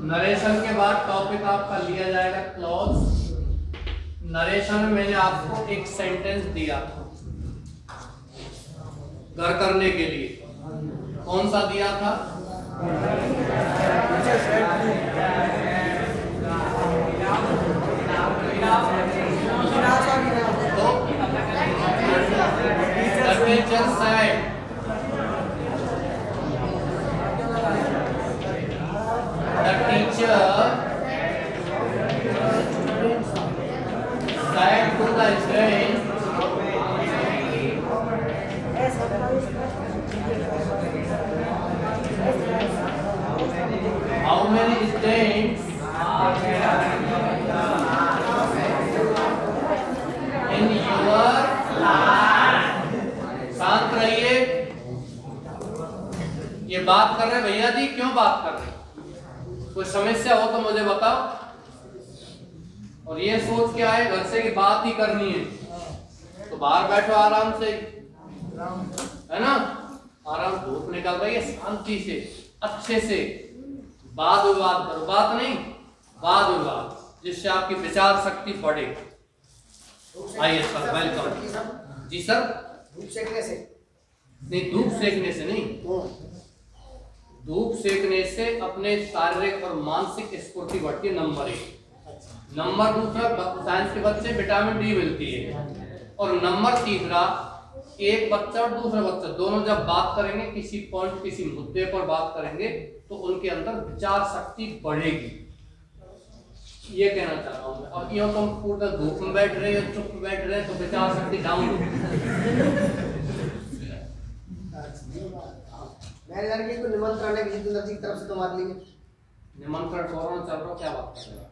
Narration के बाद topic आपका लिया जाएगा क्लॉज नरेशन में मैंने आपको एक सेंटेंस दिया था। घर करने के लिए। कौन सा दिया था? तो the teacher said to the student how many students are in your शांत रहिए ये बात कर रहे हैं भैया जी क्यों बात कर रहे हैं कोई समस्या हो तो मुझे बताओ। और ये सोच के आए घर से की बात ही करनी है। तो बाहर बैठो आराम से। है ना? आराम धूप निकल रही है शांति से अच्छे से। वाद विवाद करो। बात नहीं वाद विवाद जिससे आपकी विचार शक्ति बढ़े। आइए सर वेलकम जी सर? धूप सेकने से। नहीं धूप सेकने से नहीं। धूप सेकने से अपने शारीरिक और मानसिक स्फूर्ति बढ़ती है, नंबर एक। नंबर दूसरा साइंस के बच्चे विटामिन डी मिलती है। और नंबर तीसरा, एक बच्चा और दूसरा बच्चा, दोनों जब बात करेंगे, किसी पॉइंट किसी मुद्दे पर बात करेंगे तो उनके अंदर विचार शक्ति बढ़ेगी। ये कहना चाह रहा हूँ मैं। अब यूँ तुम पूरा धूप में बैठ रहे हो, चुप बैठ रहे हो तो विचार शक्ति डाउन मेरे को निमंत्रण है किसी ज़िंदगी की तरफ़ से तुम्हारे लिए निमंत्रण कोरोना चल रहा क्या बात कर रहे हो?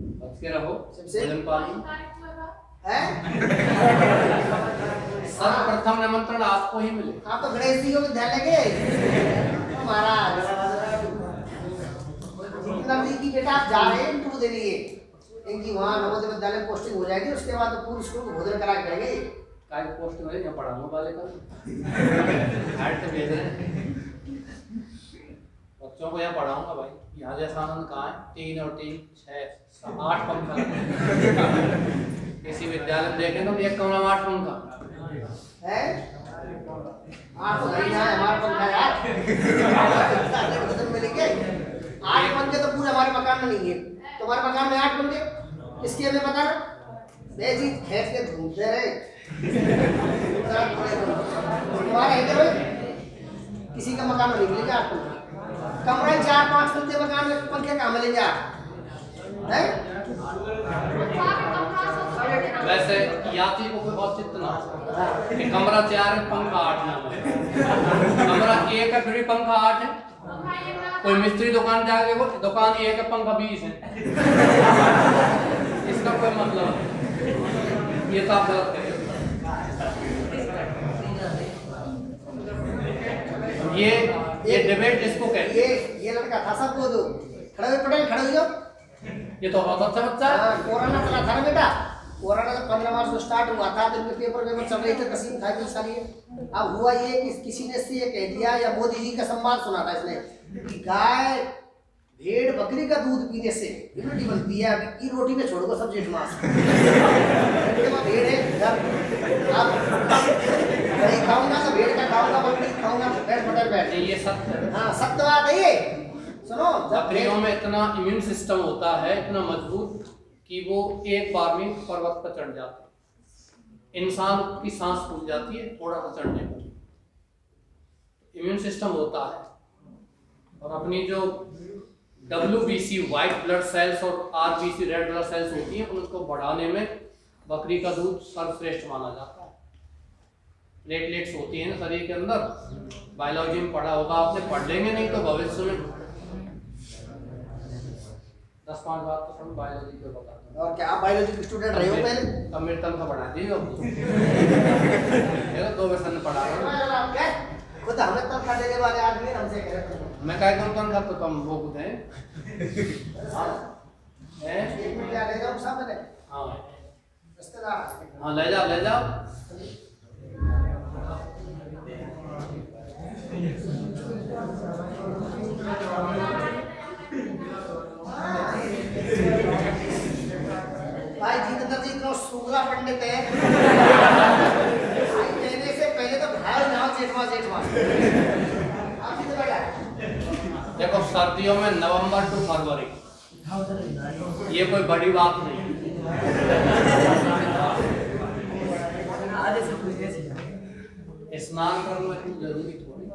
बच के रहो सबसे- भोजन पानी। है? सर्वप्रथम निमंत्रण आपको ही मिले। आप तो गणेश जी को विद्यालय के महाराज। जितना भी की बेटा आप जा रहे हैं इनको दे लिए इनकी वहाँ नवोदय विद्यालय पोस्टिंग हो जाएगी उसके बाद तो पूरे स्कूल को भोजन करा के करेंगे। काय पोस्ट में यहाँ पढ़ाने वाले का हार्ट से भेज रहे बच्चों को यहाँ पढ़ाऊँगा भाई। यहाँ जैसा आनंद कहाँ है? तीन और तीन छह सात, आठ पंखा। किसी विद्यालय में देखें तो एक कमरा में आठ पंखा। है? आप तो नहीं जाए हमारे पंखा यार आठ। पंखे तो पूरे हमारे मकान में नहीं है। तुम्हारे मकान में आठ पंखे? इसकी हमें पता ना बे जी खेत के घूमते रहे। किसी का मकान नहीं मिलेगा आठ पंखे कमरे चार पाँच पंखे मकान में पंखे कहाँ मिलेंगे आप वैसे यात्री को कोई बहुत चित्त ना कि कमरा चार है, पंखा आठ ना कमरा एक है, फिर भी पंखा आठ है। कोई मिस्त्री दुकान जाके वो दुकान एक है, पंखा बीस है। इसका कोई मतलब ये तो आप गलत कह रहे हो ये ये डिबेट इसको कहते ये ये लड़का था सबको दो खड़े हुए पटेल खड़े हुए जाओ ये तो बहुत अच्छा बच्चा है हाँ, कोरोना चला था ना बेटा कोरोना तो पंद्रह मार्च को स्टार्ट हुआ था तो पेपर पेपर चल रहे थे तस्वीर था कि सारी अब हुआ ये कि किसी ने इससे ये कह दिया या मोदी जी का संवाद सुना था इसने कि गाय भेड़ बकरी का दूध पीने से इम्यूनिटी बनती है अभी ई रोटी में छोड़ो सब जेठ मास भेड़ है घर अब नहीं खाऊँगा तो भेड़ का खाऊँगा बकरी खाऊँगा तो बैठ बटर बैठ। ये सत्य है। हाँ बात है ये। सुनो बकरियों में इतना इम्यून सिस्टम होता है इतना मज़बूत कि वो एक बार में पर्वत पर चढ़ जाते इंसान की सांस फूल जाती है थोड़ा सा चढ़ने पर। इम्यून सिस्टम होता है। और अपनी जो W B C white blood cells और R B C red blood cells होती हैं उनको बढ़ाने में बकरी का दूध सर्वश्रेष्ठ माना जाता है। प्लेटलेट्स होती हैं ना शरीर के अंदर। बायोलॉजी में पढ़ा होगा आपने पढ़ लेंगे नहीं तो भविष्य में। दस पाँच बात तो सब बायोलॉजी पे बता और क्या आप बायोलॉजी के स्टूडेंट रहे हो पहले? तब मेरे तनख्वाह बढ़ा दी मेरा दो वर्ष ने पढ़ा रहा हूँ। खुद हमें तनख्वाह देने वाले आदमी हमसे कह रहे थे। मैं क्या करूँ तनख्वाह तो कम वो खुद है। हैं? एक मिनट हाँ। हाँ ले जाओ ले जाओ। भाई जितेंद्र जी इतना सुगला पंडित है। भाई कहने से पहले तो भाई नाम जेठवा जेठवा। आप कितने बड़ा देखो सर्दियों में नवंबर टू फरवरी ये कोई बड़ी बात नहीं। स्नान करना ज़रूरी थोड़ी।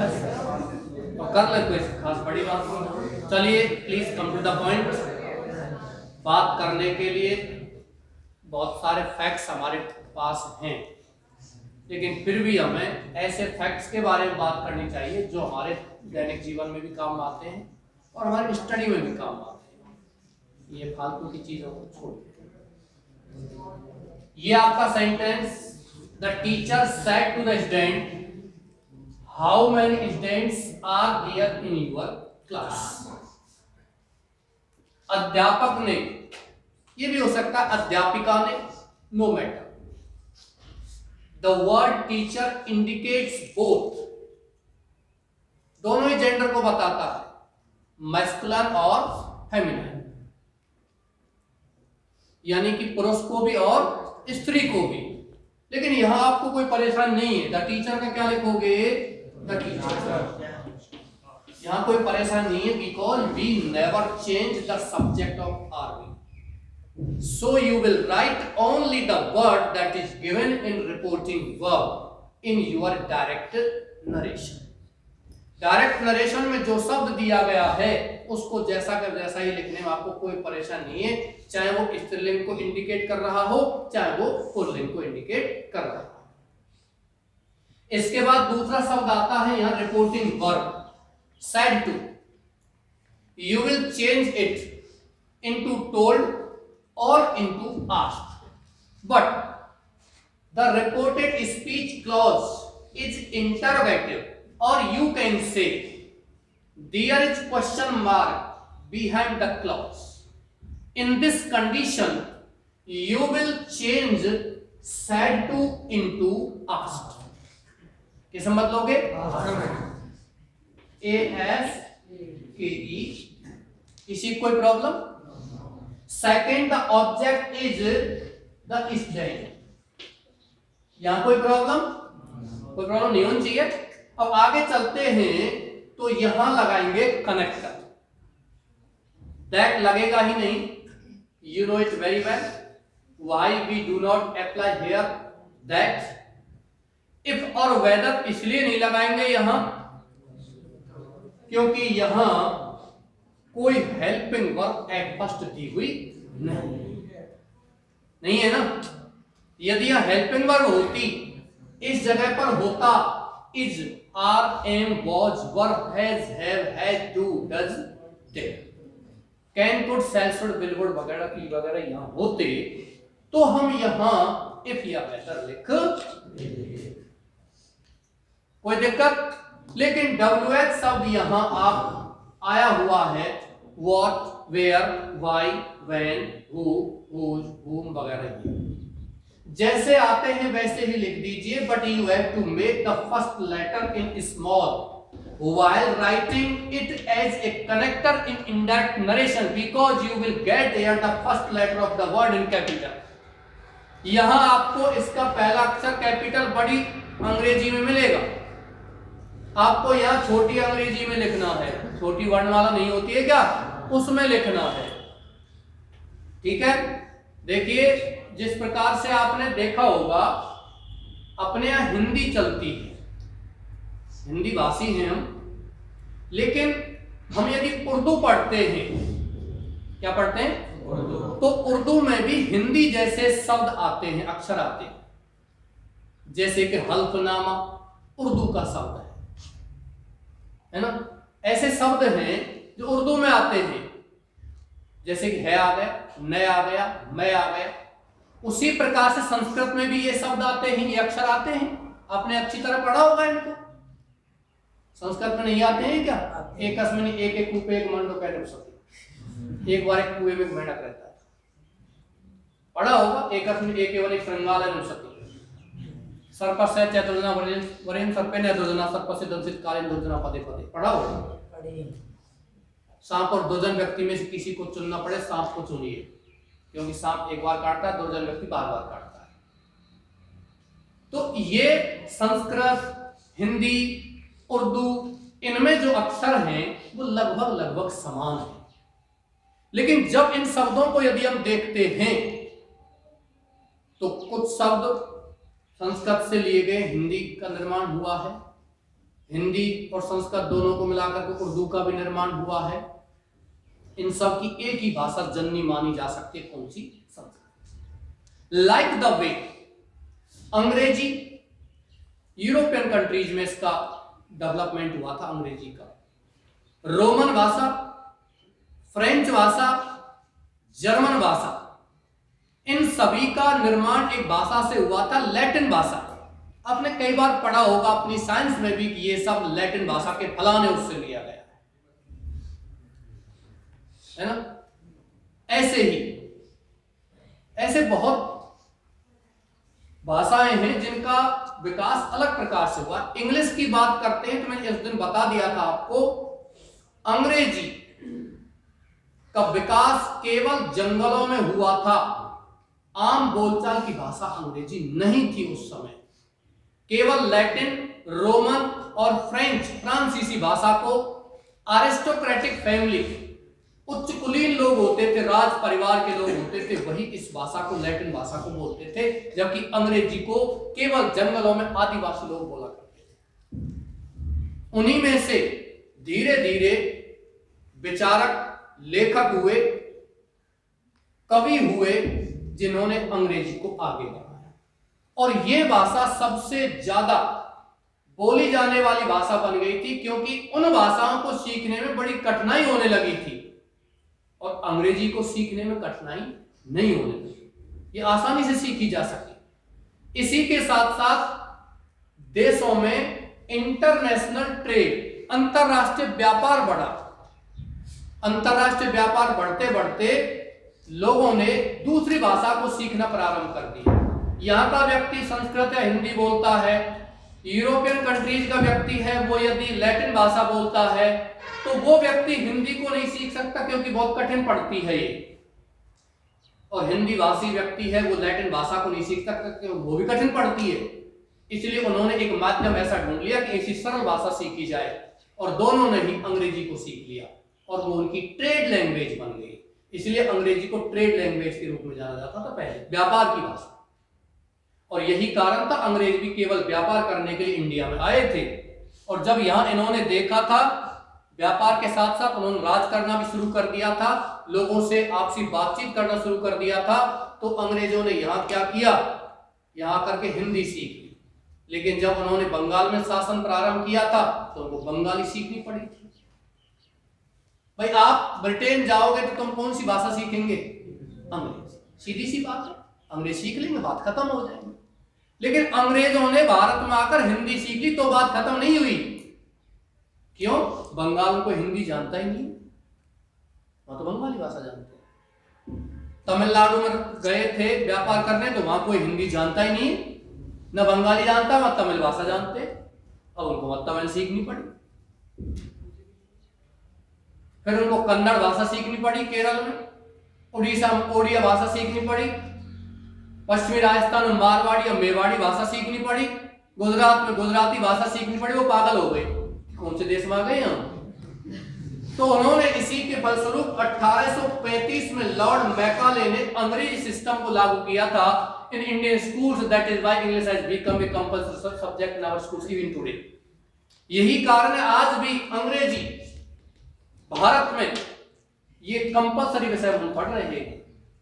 तो कर ले कोई खास बड़ी बात नहीं चलिए please come to the point बात करने के लिए बहुत सारे फैक्ट्स हमारे पास हैं। लेकिन फिर भी हमें ऐसे फैक्ट्स के बारे में बात करनी चाहिए जो हमारे दैनिक जीवन में भी काम आते हैं और हमारी स्टडी में भी काम आते हैं। ये फालतू की चीज़ों को छोड़ ये आपका sentence the teacher said to the student how many students are there in your class अध्यापक ने, ये भी हो सकता है अध्यापिका ने no matter the word teacher indicates both दोनों ही जेंडर को बताता है मैस्कुलन और फेमिनिन यानी कि पुरुष को भी और स्त्री को भी. लेकिन यहाँ आपको कोई परेशान नहीं है. द टीचर का क्या लिखोगे? द टीचर यहाँ कोई परेशान नहीं है because we never change the subject of our So you will write only the word that is given in reporting verb in your direct narration. Direct narration में जो शब्द दिया गया है, उसको जैसा कर जैसा ही लिखने में आपको कोई परेशान नहीं है। चाहे वो स्त्रीलिंग को इंडिकेट कर रहा हो, चाहे वो पुल्लिंग को इंडिकेट कर रहा हो। इसके बाद दूसरा शब्द आता है यहाँ reporting verb said to you will change it into told और into asked but the reported speech clause is interrogative और you can say there is question mark behind the clause in this condition you will change said to into asked किस समझ लोगे? A S K E किसी कोई problem second the object is the student यहाँ कोई problem कोई problem नहीं होनी चाहिए। अब आगे चलते हैं तो यहाँ लगाएँगे कनेक्टर दैट लगेगा ही नहीं। You know it very well why we do not apply here that if और वेदर इसलिए नहीं लगाएँगे यहाँ, क्योंकि यहाँ कोई हेल्पिंग वर्क एट फ़र्स्ट दी हुई नहीं। नहीं है ना? यदि यह हेल्पिंग वर्क होती, इस जगह पर होता is are am was were has have has do does did can could shall should will would वगैरह की वगैरह यहाँ होते तो हम यहाँ इफ़ या बेहतर लिख कोई दिक्कत? लेकिन डब्ल्यू एच शब्द यहाँ आप आया हुआ है। What where why when who whom वगैरह जैसे आते हैं वैसे ही लिख दीजिए। But you have to make the first letter in small while writing it as a connector in indirect narration, because you will get there the first letter of the word in capital. यहाँ आपको इसका पहला अक्षर capital बड़ी अंग्रेज़ी में मिलेगा। आपको यहाँ छोटी अंग्रेज़ी में लिखना है। छोटी वर्णमाला नहीं होती है क्या? उसमें लिखना है। ठीक है? देखिए जिस प्रकार से आपने देखा होगा अपने यहाँ हिंदी चलती है। हिंदी भाषी हैं हम। लेकिन हम यदि उर्दू पढ़ते हैं क्या पढ़ते हैं? उर्दू। तो उर्दू में भी हिंदी जैसे शब्द आते हैं अक्षर आते हैं। जैसे कि हल्फनामा उर्दू का शब्द है। है ना? ऐसे शब्द हैं जो उर्दू में आते हैं। जैसे कि है आ गया न आ गया मैं आ गया। उसी प्रकार से संस्कृत में भी ये शब्द आते हैं ये अक्षर आते हैं। आपने अच्छी तरह पढ़ा होगा इनको। संस्कृत में नहीं आते हैं क्या? एक अस्मिनी एक एक कूपे एक मंडो सती एक बार एक कुएँ में मेंढक रहता है। पढ़ा होगा एक अस्मिनी एक एवं एक श्रृंगालय सती सर्पस है चतुर्जना वरेन वरेन सर्पे ने दुर्जना सर्प से दंसित कालीन दुर्जना पदे पदे। पढ़ा होगा सांप और दुर्जन व्यक्ति में से किसी को चुनना पड़े सांप को चुनिए। क्योंकि सांप एक बार काटता है दुर्जन व्यक्ति बार बार काटता है। तो ये संस्कृत हिंदी उर्दू इनमें जो अक्षर हैं वो लगभग लगभग समान है। लेकिन जब इन शब्दों को यदि हम देखते हैं तो कुछ शब्द संस्कृत से लिए गए हिंदी का निर्माण हुआ है। हिंदी और संस्कृत दोनों को मिलाकर के उर्दू का भी निर्माण हुआ है। इन सब की एक ही भाषा जननी मानी जा सकती है, कौन सी? संस्कृत। लाइक द वे अंग्रेज़ी यूरोपियन कंट्रीज़ में इसका डेवलपमेंट हुआ था अंग्रेज़ी का। रोमन भाषा फ्रेंच भाषा जर्मन भाषा इन सभी का निर्माण एक भाषा से हुआ था, लैटिन भाषा। आपने कई बार पढ़ा होगा अपनी साइंस में भी कि ये सब लैटिन भाषा के फलाने उससे लिया गया। है ना? ऐसे ही, ऐसे बहुत भाषाएँ हैं जिनका विकास अलग प्रकार से हुआ। इंग्लिश की बात करते हैं तो मैंने इस दिन बता दिया था आपको, अंग्रेज़ी का विकास केवल जंगलों में हुआ था। आम बोलचाल की भाषा अंग्रेज़ी नहीं थी उस समय। केवल लैटिन, रोमन और फ्रेंच, फ्रांसीसी भाषा को अरिस्टोक्रेटिक फैमिली उच्च कुलीन लोग होते थे, राज परिवार के लोग होते थे, वही इस भाषा को, लैटिन भाषा को बोलते थे, जबकि अंग्रेज़ी को केवल जंगलों में आदिवासी लोग बोला करते थे। उन्हीं में से धीरे धीरे विचारक, लेखक हुए, कवि हुए जिन्होंने अंग्रेज़ी को आगे बढ़ाया। और यह भाषा सबसे ज़्यादा बोली जाने वाली भाषा बन गई थी, क्योंकि उन भाषाओं को सीखने में बड़ी कठिनाई होने लगी थी। और अंग्रेज़ी को सीखने में कठिनाई नहीं होने लगी। ये आसानी से सीखी जा सके। इसी के साथ साथ देशों में इंटरनेशनल ट्रेड अंतरराष्ट्रीय व्यापार बढ़ा। अंतरराष्ट्रीय व्यापार बढ़ते बढ़ते लोगों ने दूसरी भाषा को सीखना प्रारंभ कर दिया। यहाँ का व्यक्ति संस्कृत या हिंदी बोलता है, यूरोपियन कंट्रीज़ का व्यक्ति है, वो यदि लैटिन भाषा बोलता है तो वो व्यक्ति हिंदी को नहीं सीख सकता क्योंकि बहुत कठिन पड़ती है ये। और हिंदी भाषी व्यक्ति है, वो लैटिन भाषा को नहीं सीख सकता क्योंकि वो भी कठिन पड़ती है। इसलिए उन्होंने एक माध्यम ऐसा ढूंढ लिया कि ऐसी सरल भाषा सीखी जाए और दोनों ने ही अंग्रेज़ी को सीख लिया और वो उनकी ट्रेड लैंग्वेज बन गई। इसलिए अंग्रेज़ी को ट्रेड लैंग्वेज के रूप में जाना जाता था पहले, व्यापार की भाषा। और यही कारण था अंग्रेज़ भी केवल व्यापार करने के लिए इंडिया में आए थे। और जब यहाँ इन्होंने देखा था, व्यापार के साथ साथ उन्होंने राज करना भी शुरू कर दिया था, लोगों से आपसी बातचीत करना शुरू कर दिया था तो अंग्रेज़ों ने यहाँ क्या किया? यहाँ करके हिंदी सीख लेकिन जब उन्होंने बंगाल में शासन प्रारंभ किया था तो उनको बंगाली सीखनी पड़ी भाई, आप ब्रिटेन जाओगे तो तुम कौन सी भाषा सीखेंगे? अंग्रेज़। सीधी सी बात है, अंग्रेज़ सीख लेंगे, बात खत्म हो जाएगी। लेकिन अंग्रेज़ों ने भारत में आकर हिंदी सीख ली तो बात खत्म नहीं हुई। क्यों? बंगाल को हिंदी जानता ही नहीं। वहाँ तो बंगाली भाषा जानते हैं। तमिलनाडु में गए थे, व्यापार करने तो वहाँ कोई हिंदी जानता ही नहीं। न बंगाली जानता, वहाँ तमिल भाषा जानते। अब उनको वहाँ तमिल सीखनी पड़ी। फिर उनको कन्नड़ भाषा सीखनी पड़ी केरल में, उड़ीसा में ओडिया भाषा सीखनी पड़ी, पश्चिमी राजस्थान में मारवाड़ी और मेवाड़ी भाषा सीखनी पड़ी, गुजरात में गुजराती भाषा सीखनी पड़ी, वो पागल हो गए। कौन से देश में आ गए हम? तो उन्होंने इसी के फलस्वरूप 1835 में लॉर्ड मैकाले ने अंग्रेज़ी सिस्टम को लागू किया था। In Indian schools that is why English has become a compulsory subject in our schools even today यही कारण है, आज भी अंग्रेज़ी भारत में ये कंपल्सरी विषय हम पढ़ रहे हैं,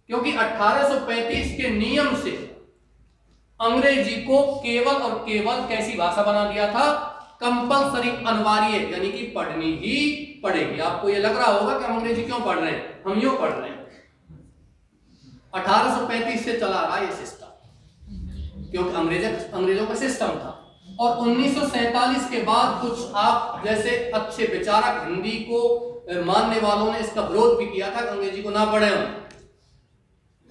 क्योंकि 1835 के नियम से अंग्रेज़ी को केवल और केवल कैसी भाषा बना दिया था? कंपलसरी अनिवार्य, यानी कि पढ़नी ही पड़ेगी। आपको ये लग रहा होगा कि हम अंग्रेज़ी क्यों पढ़ रहे हैं? हम यू पढ़ रहे हैं। 1835 से चला रहा ये सिस्टम क्योंकि अंग्रेज़, अंग्रेज़ों का सिस्टम था। और 1947 के बाद कुछ आप जैसे अच्छे विचारक हिंदी को मानने वालों ने इसका विरोध भी किया था कि अंग्रेज़ी को ना पढ़े हम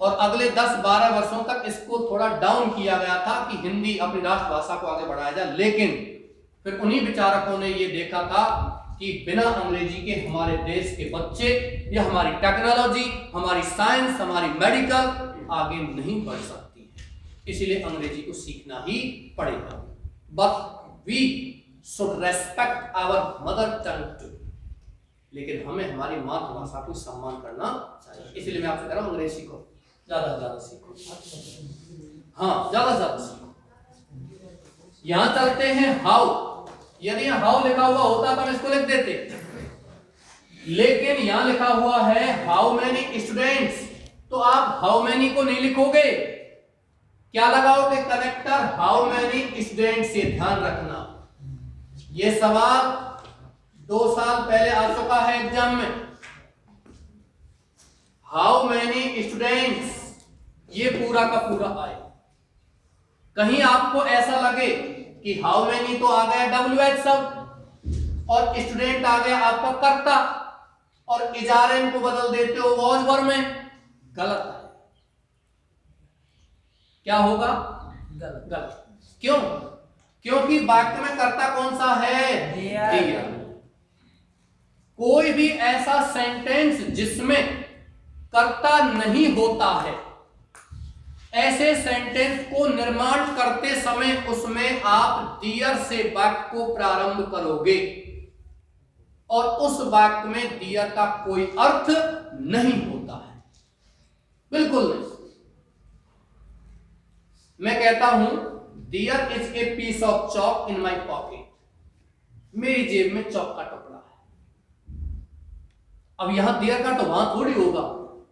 और अगले 10-12 वर्षों तक इसको थोड़ा डाउन किया गया था कि हिंदी अपनी राष्ट्रभाषा को आगे बढ़ाया जाए। लेकिन फिर उन्हीं विचारकों ने ये देखा था कि बिना अंग्रेज़ी के हमारे देश के बच्चे, या हमारी टेक्नोलॉजी हमारी साइंस हमारी मेडिकल आगे नहीं बढ़ सकती। है इसलिए अंग्रेज़ी को सीखना ही पड़ेगा। But we should respect our mother tongue too लेकिन हमें हमारी मातृभाषा को सम्मान करना चाहिए। इसलिए मैं आपसे कह रहा हूँ, अंग्रेज़ी सीखो ज़्यादा से ज़्यादा सीखो। हाँ ज़्यादा से ज़्यादा सीखो। यहाँ चलते हैं हाउ यदि हाउ लिखा हुआ होता तो हम इसको लिख देते लेकिन यहाँ लिखा हुआ है हाउ मैनी स्टूडेंट्स तो आप हाउ मैनी को नहीं लिखोगे? क्या लगाओगे कनेक्टर? हाउ मैनी स्टूडेंट्स ये ध्यान रखना? ये सवाल दो साल पहले आ चुका है एग्ज़ाम में। हाउ मैनी स्टूडेंट्स ये पूरा का पूरा आए। कहीं आपको ऐसा लगे कि हाउ मैनी तो आ गया डब्ल्यू एच सब, और स्टूडेंट आ गया आपका कर्ता, और इजारे को बदल देते हो वॉज़ में। गलत है। क्या होगा? गलत। गलत। क्यों? क्योंकि वाक्य में कर्ता कौन सा है. Dear. कोई भी ऐसा सेंटेंस जिसमें कर्ता नहीं होता है ऐसे सेंटेंस को निर्माण करते समय उसमें आप दियर से वाक्य को प्रारंभ करोगे और उस वाक्य में दियर का कोई अर्थ नहीं होता है। बिल्कुल नहीं। मैं कहता हूँ there is a piece of chalk in my pocket मेरी जेब में चौक का टुकड़ा है। अब यहाँ दियर का तो वहाँ थोड़ी होगा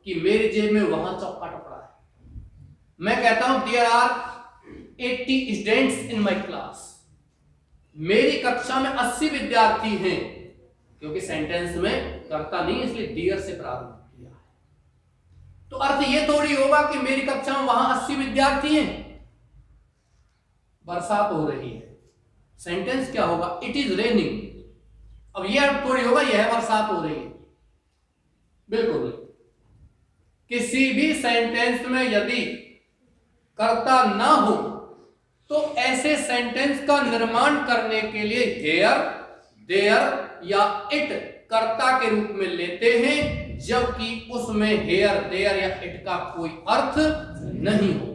कि मेरी जेब में वहाँ चौक का टुकड़ा है। मैं कहता हूँ there are 80 students in my class मेरी कक्षा में 80 विद्यार्थी हैं, क्योंकि सेंटेंस में करता नहीं, इसलिए डियर से प्रारंभ किया है। तो अर्थ यह थोड़ी होगा कि मेरी कक्षा में वहाँ 80 विद्यार्थी हैं। बरसात हो रही है। सेंटेंस क्या होगा? इट इज़ रेनिंग अब ये अर्थ थोड़ी होगा, यह बरसात हो रही है। बिल्कुल नहीं। किसी भी सेंटेंस में यदि कर्ता ना हो तो ऐसे सेंटेंस का निर्माण करने के लिए हेयर देयर या इट कर्ता के रूप में लेते हैं, जबकि उसमें हेयर देयर या इट का कोई अर्थ नहीं है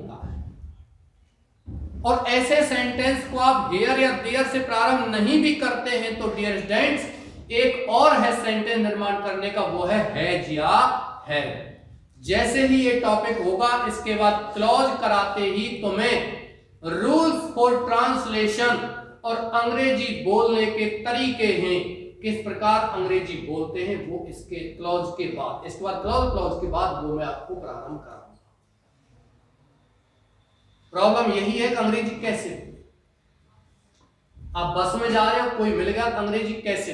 और ऐसे सेंटेंस को आप हेयर या देयर से प्रारंभ नहीं भी करते हैं तो डियर स्टूडेंट्स एक और है सेंटेंस निर्माण करने का, वो है हैज़ या है जैसे ही ये टॉपिक होगा, इसके बाद क्लॉज कराते ही तुम्हें रूल्स फॉर ट्रांसलेशन और अंग्रेज़ी बोलने के तरीके हैं, किस प्रकार अंग्रेज़ी बोलते हैं, वो इसके क्लॉज के बाद, इसके बाद क्लॉज क्लॉज के बाद वो मैं आपको प्रारंभ कराऊँगा प्रॉब्लम यही है कि अंग्रेज़ी कैसे? आप बस में जा रहे हो, कोई मिल गया तो अंग्रेज़ी कैसे?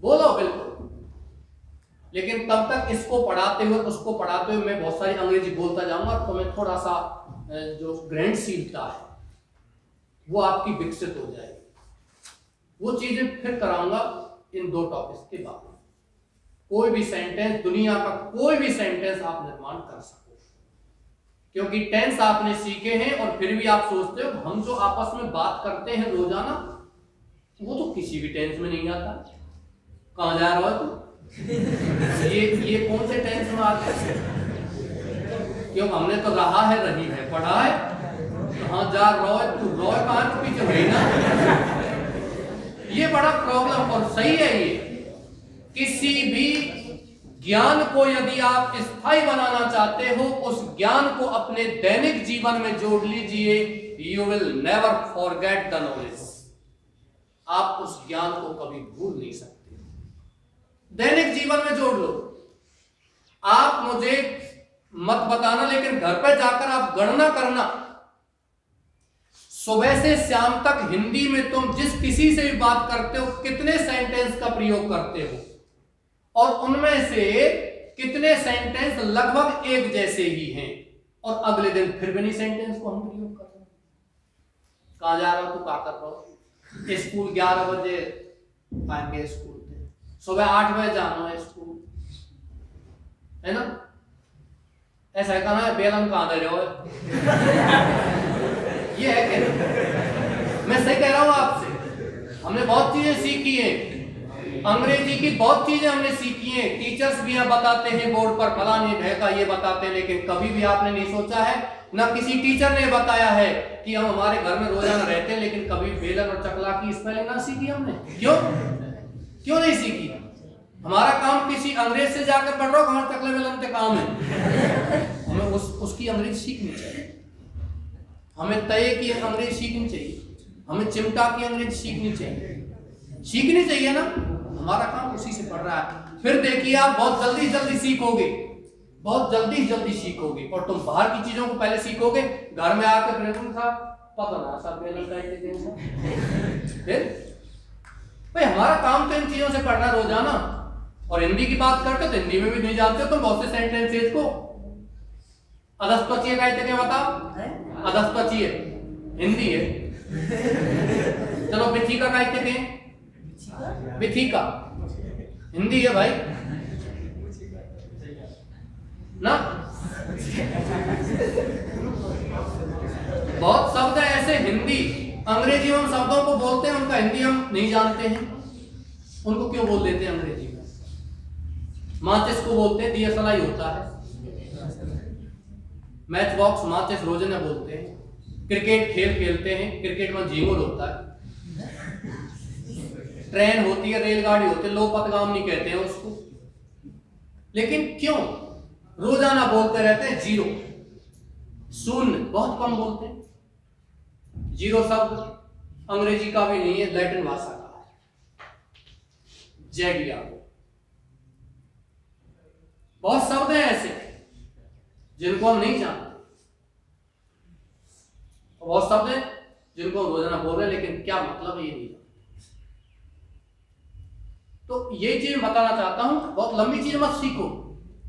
बोले बोलो बिल्कुल। लेकिन तब तक इसको पढ़ाते हुए, उसको पढ़ाते हुए मैं बहुत सारी अंग्रेज़ी बोलता जाऊँगा तो मैं थोड़ा सा जो ग्रहणशीलता है, वो आपकी विकसित हो जाएगी। वो चीज़ें फिर कराऊँगा इन दो टॉपिक्स के बाद। कोई भी सेंटेंस दुनिया का कोई भी सेंटेंस आप निर्माण कर सको क्योंकि टेंस आपने सीखे हैं और फिर भी आप सोचते हो, हम जो आपस में बात करते हैं रोज़ाना, वो तो किसी भी टेंस में नहीं आता। कहाँ जा रहा है तू? ये ये कौन से टेंस में आते हैं? क्यों, हमने तो रहा है, रही है, पढ़ा है। कहाँ जा रॉय तू? रॉय कहाँ? पीछे हुई ना। ये बड़ा प्रॉब्लम और सही है ये। किसी भी ज्ञान को यदि आप स्थायी बनाना चाहते हो, उस ज्ञान को अपने दैनिक जीवन में जोड़ लीजिए। You will never forget the knowledge आप उस ज्ञान को कभी भूल नहीं सकते। दैनिक जीवन में जोड़ लो। आप मुझे मत बताना, लेकिन घर पर जाकर आप गणना करना। सुबह से शाम तक हिंदी में तुम जिस किसी से भी बात करते हो, कितने सेंटेंस का प्रयोग करते हो? और उनमें से कितने सेंटेंस लगभग एक जैसे ही हैं। और अगले दिन फिर भी नहीं सेंटेंस को हम प्रयोग कर रहे हैं। कहा जा रहा तू? कर रहा स्कूल ग्यारह बजे आएँगे स्कूल से सुबह आठ बजे जाना है स्कूल। है ना? ऐसा कहना है बेलम कहाँ दे रहे हो? ये है क्या? मैं सही कह रहा हूँ आपसे। हमने बहुत चीज़ें सीखी हैं। अंग्रेज़ी की बहुत चीज़ें हमने सीखी हैं। टीचर्स भी यहाँ बताते हैं बोर्ड पर फलानी ढह का ये बताते हैं, लेकिन कभी भी आपने नहीं सोचा है, ना किसी टीचर ने बताया है कि हम हमारे घर में रोज़ाना रहते हैं, लेकिन कभी बेलन और चकला की स्पेलिंग ना सीखी हमने। क्यों? क्यों नहीं सीखी? हमारा काम किसी अंग्रेज़ से जाकर पढ़ रहा हो चकले बेलन के काम है? हमें उस, उसकी अंग्रेज़ सीखनी चाहिए। हमें तय की अंग्रेज़ सीखनी चाहिए। हमें चिमटा की अंग्रेज़ सीखनी चाहिए। सीखनी चाहिए ना? हमारा काम उसी से पढ़ रहा है। फिर देखिए आप बहुत जल्दी जल्दी सीखोगे। बहुत जल्दी जल्दी सीखोगे। और तुम बाहर की चीज़ों को पहले सीखोगे। घर में आकर फिर था पता ना सब फिर भाई हमारा काम तो इन चीज़ों से पढ़ना रोज़ाना। और हिंदी की बात करते तो हिंदी में भी नहीं जानते तुम बहुत से सेंटेंसेज को। अधस्पचीय कहते क्या बताओ? अधस्पचीय हिंदी है। चलो का कहते हैं बिथिका हिंदी है भाई। ना? बहुत शब्द है ऐसे, हिंदी। अंग्रेज़ी में हम शब्दों को बोलते हैं, उनका हिंदी हम नहीं जानते हैं। उनको क्यों बोल देते हैं अंग्रेज़ी में? माचिस को बोलते हैं दिया सलाई होता है। मैच बॉक्स माचिस रोजने बोलते हैं। क्रिकेट खेल खेलते हैं, क्रिकेट में जीवन होता है। ट्रेन होती है, रेलगाड़ी होती है, लोग पदगाम नहीं कहते हैं उसको। लेकिन क्यों? रोज़ाना बोलते रहते हैं, ज़ीरो। शून्य, बहुत कम बोलते हैं। ज़ीरो शब्द, अंग्रेज़ी का भी नहीं है, लैटिन भाषा का। है जेडिया बहुत शब्द हैं ऐसे, जिनको हम नहीं जानते। बहुत शब्द हैं, जिनको हम रोज़ाना बोल रहे हैं, लेकिन क्या मतलब है ये नहीं? तो ये चीज़ बताना चाहता हूँ बहुत लंबी चीज़ मत सीखो।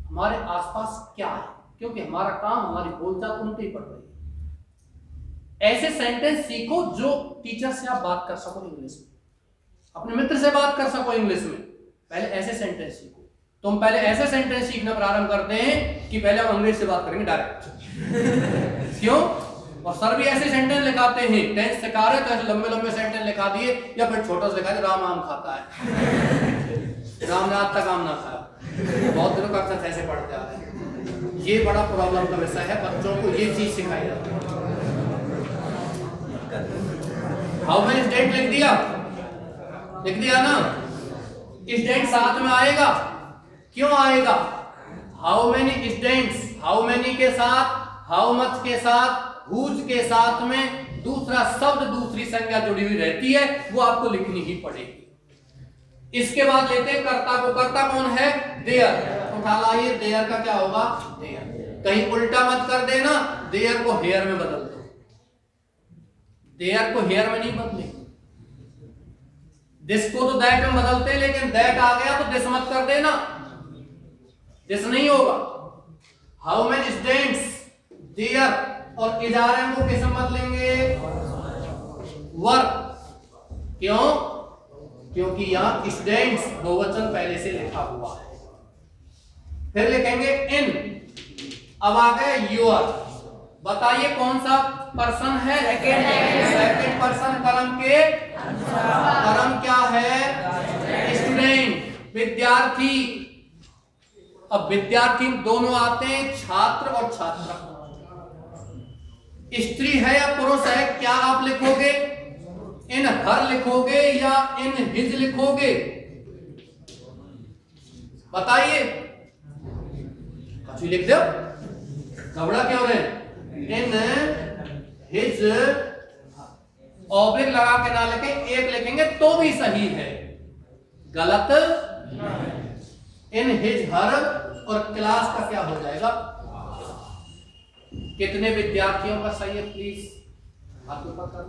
हमारे आसपास क्या है? क्योंकि हमारा काम, हमारी बोलचाल उन पर ही पड़ रही है। ऐसे सेंटेंस सीखो जो टीचर से आप बात कर सको इंग्लिश में। अपने मित्र से बात कर सको इंग्लिश में। पहले ऐसे सेंटेंस सीखो। तो हम पहले ऐसे सेंटेंस सीखना प्रारंभ करते हैं कि पहले हम अंग्रेज़ से बात करेंगे डायरेक्ट क्यों? और सर भी ऐसे सेंटेंस लिखाते हैं टेंथ से रहे तो ऐसे लंबे लंबे सेंटेंस लिखा दिए, या फिर छोटा से लिखा दिया राम आम खाता है। राम ने आज तक आम ना खाया बहुत दिनों का अक्सर ऐसे पढ़ते आ रहे ये बड़ा प्रॉब्लम का विषय है, बच्चों को ये चीज़ सिखाई जाती है। हाउ मेनी स्टेट लिख दिया। लिख दिया ना? स्टेट साथ में आएगा। क्यों आएगा? How many states how many के साथ? हाउ मच के साथ? हुज के साथ में दूसरा शब्द दूसरी संज्ञा जुड़ी हुई रहती है, वो आपको लिखनी ही पड़ेगी। इसके बाद लेते हैं, कर्ता को, कर्ता कौन है? देयर। उठा लाइए, देयर का क्या होगा? देयर। कहीं उल्टा मत कर देना, देयर को हेयर में बदल दो। देयर को हेयर में नहीं बदले। दिस को तो दैट में बदलते लेकिन दैट आ गया तो दिस मत कर देना। दिस नहीं होगा। हाउ मेनी स्टूडेंट्स देयर और इदारे को किसमें बदलेंगे वर्क। क्यों? क्योंकि यहाँ स्टूडेंट्स बहुवचन पहले से लिखा हुआ है। फिर लिखेंगे इन अब आ गए यूर बताइए कौन सा पर्सन है? सेकेंड पर्सन कर्म के? कर्म क्या है? स्टूडेंट विद्यार्थी। अब विद्यार्थी दोनों आते हैं छात्र और छात्रा। स्त्री है या पुरुष है क्या आप लिखोगे? इन हर लिखोगे या इन हिज लिखोगे? बताइए। कछु लिख दो। घबरा क्यों रहे इन हिज ऑब्लिक लगा के ना लिखे एक लिखेंगे तो भी सही है। गलत? इन हिज हर और क्लास का क्या हो जाएगा? कितने विद्यार्थियों का सही है प्लीज़ आपको पता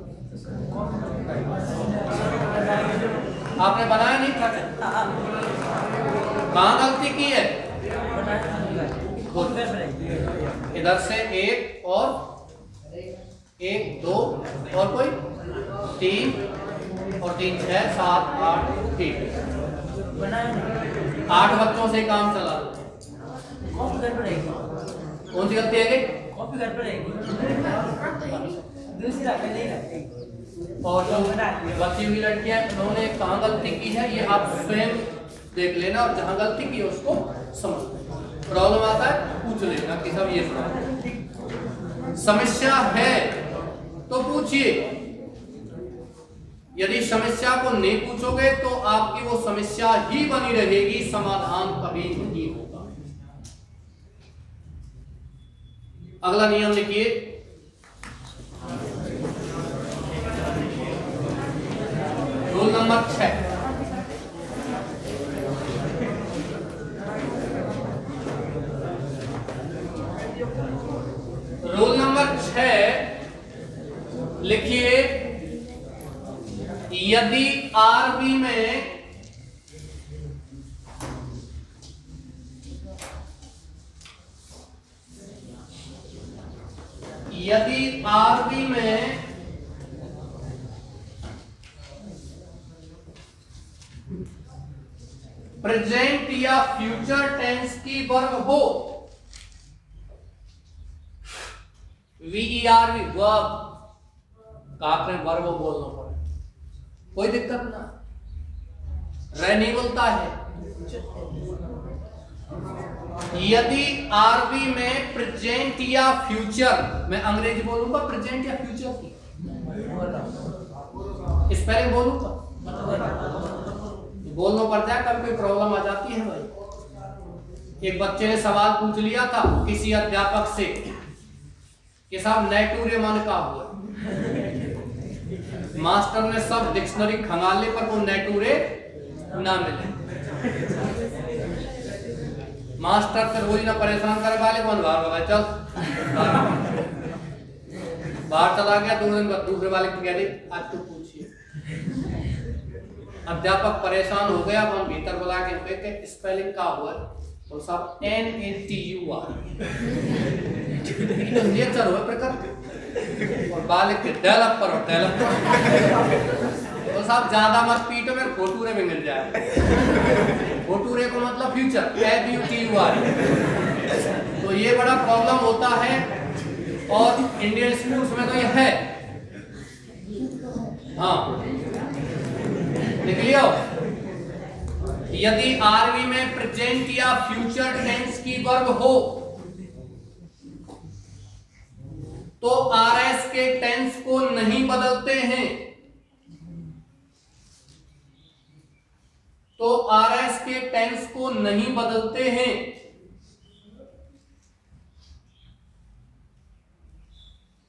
आपने बनाया नहीं था? कहा गलती की है? इधर से एक और, एक, दो, और कोई? तीन, और तीन छह सात, आठ, ठीक। आठ बच्चों से काम चला। कौन सी गलती है? कॉपी घर पर रहेगी। और जो बची हुई लड़कियाँ, उन्होंने कहाँ गलती की है, ये आप स्वयं देख लेना और जहाँ गलती की है, उसको समझ प्रॉब्लम आता है, पूछ लेना कि सब ये सुना। समस्या है तो पूछिए। यदि समस्या को नहीं पूछोगे तो आपकी वो समस्या ही बनी रहेगी, समाधान कभी नहीं होगा। अगला नियम लिखिए। रोल नंबर छह। रोल नंबर छ लिखिए यदि आरबी में यदि आरबी में प्रेजेंट या फ्यूचर टेंस की वर्ग हो भी वर्ब काक ने वर्ब बोलना पड़े। कोई दिक्कत ना। रह नहीं बोलता है। यदि आरबी में प्रेजेंट या फ्यूचर मैं अंग्रेज़ी बोलूँगा प्रेजेंट या फ्यूचर की? स्पेलिंग बोलूँगा। बोलना पड़ता है, कभी कोई प्रॉब्लम आ जाती है भाई। एक बच्चे ने सवाल पूछ लिया था किसी अध्यापक से कि साहब नैटूर्य मन का हुआ। मास्टर ने सब डिक्शनरी खंगाले पर वो नैटूरे ना मिले। मास्टर से रोज ना परेशान करे वाले कौन बाहर बगा चल। बाहर चला गया, दो दिन बाद दूसरे वाले को कह दी आज तो पूछिए। अध्यापक परेशान हो गया हम भीतर बुला के स्पेलिंग का हुआ तो साहब N A T U R तो नेचर हो प्रकृति। और बालिक के डेवलपर और डेवलपर तो साहब ज़्यादा मत पीटो, मेरे फोटूरे में मिल जाए। फोटूरे को मतलब फ्यूचर आर तो ये बड़ा प्रॉब्लम होता है और इंडियन स्कूल्स में तो ये है। हाँ। लिख लियो यदि आरवी में प्रेजेंट या फ्यूचर टेंस की वर्ग हो तो आरएस के टेंस को नहीं बदलते हैं। तो आर एस के टेंस को नहीं बदलते हैं।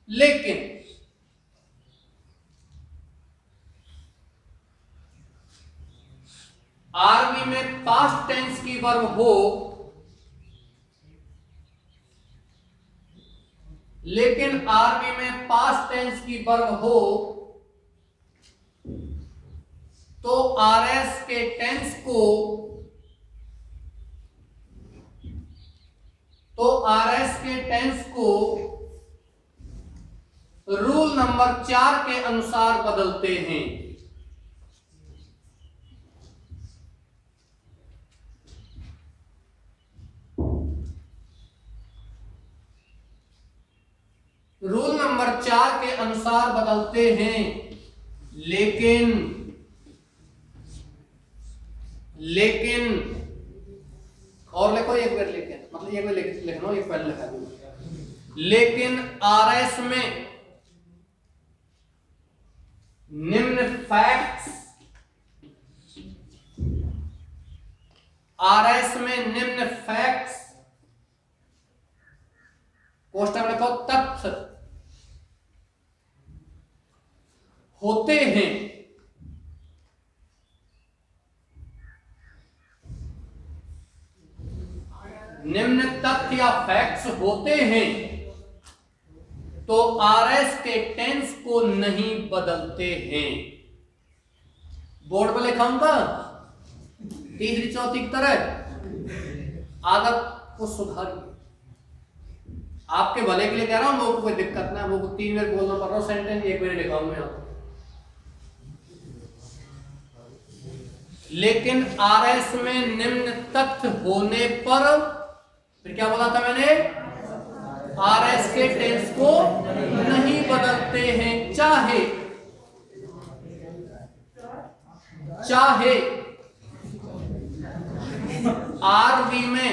लेकिन आरबी में पास्ट टेंस की वर्ब हो, लेकिन आरबी में पास्ट टेंस की वर्ब हो तो आर एस के टेंस को तो आर एस के टेंस को रूल नंबर चार के अनुसार बदलते हैं। रूल नंबर चार के अनुसार बदलते हैं, लेकिन लेकिन, और लिखो एक बार लेकिन मतलब एक बार लिख, लिखना एक पहले लिखा लेकिन आरएस में निम्न फैक्ट्स आरएस में निम्न फैक्ट्स पोस्टर लिखो, तथ्य होते हैं। निम्न तथ्य या फैक्ट्स होते हैं तो आरएस के टेंस को नहीं बदलते हैं। बोर्ड पर लिखाऊँगा तीसरी चौथी की तरह, आदत को सुधारिए। आपके भले के लिए कह रहा हूँ, लोगों को कोई दिक्कत ना वो तीन बार बोलना पड़ रहा हूँ सेंटेंस एक बार लिखाऊं मैं आपको। लेकिन आरएस में निम्न तथ्य होने पर फिर क्या बोला था मैंने? आर एस के टेंस को नहीं बदलते हैं, चाहे। चाहे। आरबी में।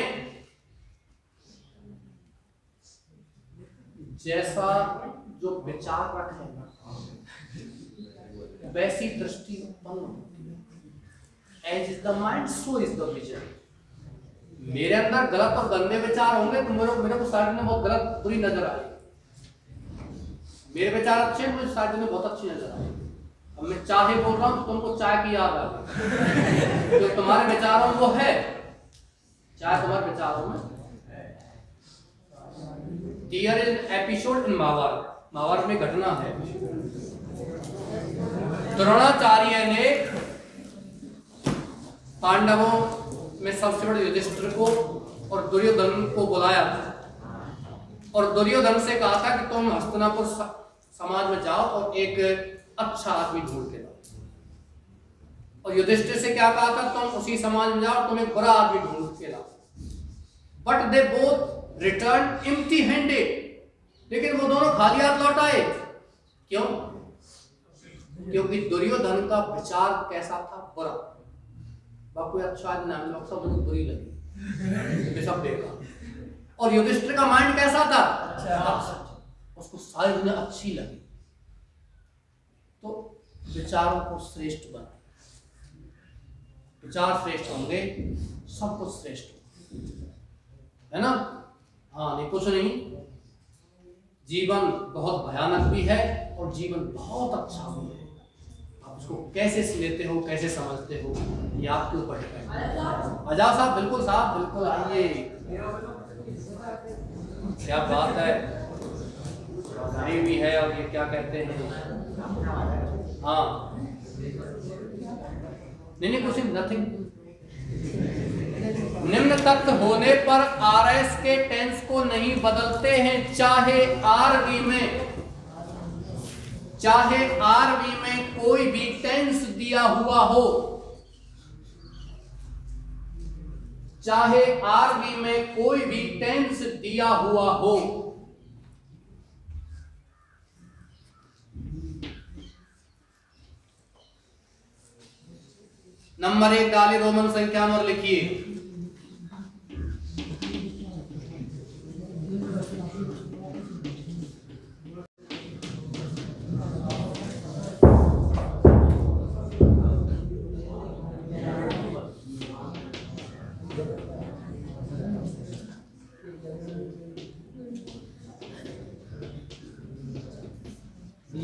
जैसा जो विचार रखे वैसी दृष्टि उत्पन्न होती है। As is the mind so is the vision मेरे अंदर गलत और गंदे विचार होंगे तो मेरे मेरे को साइड में बहुत गलत, बुरी नज़र आएगी। मेरे विचार अच्छे मुझे साइड में बहुत अच्छी नज़र आएगी। अब मैं चाहे बोल रहा हूँ तो तुमको चाय की याद आ गई। जो तुम्हारे विचारों वो है चाय तुम्हारे विचारों में is an episode in Mahabharat Mahabharat में घटना है। द्रोणाचार्य ने पांडवों में सबसे बड़े युधिष्ठिर को और दुर्योधन को बुलाया। और दुर्योधन से कहा था कि तुम हस्तनापुर समाज में जाओ और एक अच्छा आदमी ढूंढ के लाओ। और युधिष्ठिर से क्या कहा था? तुम उसी समाज में जाओ, तुम एक बुरा आदमी ढूंढ के लाओ। But they both return empty handed लेकिन वो दोनों खाली हाथ लौट आए। क्यों? क्योंकि दुर्योधन का विचार कैसा था? बुरा। बा कोई अच्छा आदमी ना सब लोग बुरी लगी। सब देखा। और युधिष्ठिर का माइंड कैसा था? अच्छा। उसको सारी दुनिया अच्छी लगी। तो विचारों को श्रेष्ठ बना। विचार श्रेष्ठ होंगे सब कुछ श्रेष्ठ है ना? हाँ नहीं कुछ नहीं। जीवन बहुत भयानक भी है और जीवन बहुत अच्छा भी है। उसको। कैसे लेते हो कैसे समझते हो ये आपके ऊपर डिपेंड है। अजाब साहब। बिल्कुल साहब बिल्कुल आइए। क्या बात है। घड़ी भी है और ये क्या कहते हैं। हाँ। नहीं नहीं कुछ नथिंग निम्न तत्व होने पर आर एस के टेंस को नहीं बदलते हैं चाहे आरवी में। चाहे आरवी में कोई भी टेंस दिया हुआ हो, चाहे आरवी में कोई भी टेंस दिया हुआ हो, नंबर एक डाली रोमन संख्या में लिखिए।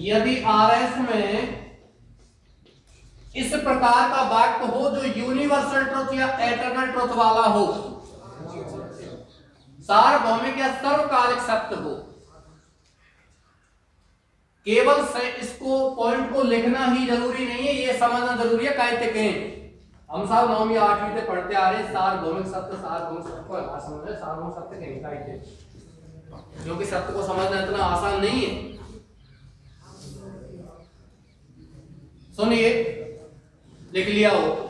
यदि आरएस में इस प्रकार का वाक्य हो जो यूनिवर्सल ट्रुथ या एटर्नल ट्रुथ वाला हो, सार्वभौमिक या सर्वकालिक सत्य हो, केवल से इसको पॉइंट को लिखना ही ज़रूरी नहीं है, ये समझना ज़रूरी है कायते के। हम साहब नौवीं आठवीं से पढ़ते आ रहे हैं, सार्वभौमिक सत्य सार्वभौमिक सत्य को समझ सार्वभौमिक सत्य कहीं कायते क्योंकि सत्य को समझना इतना आसान नहीं है। सुनिए, लिख लिया हो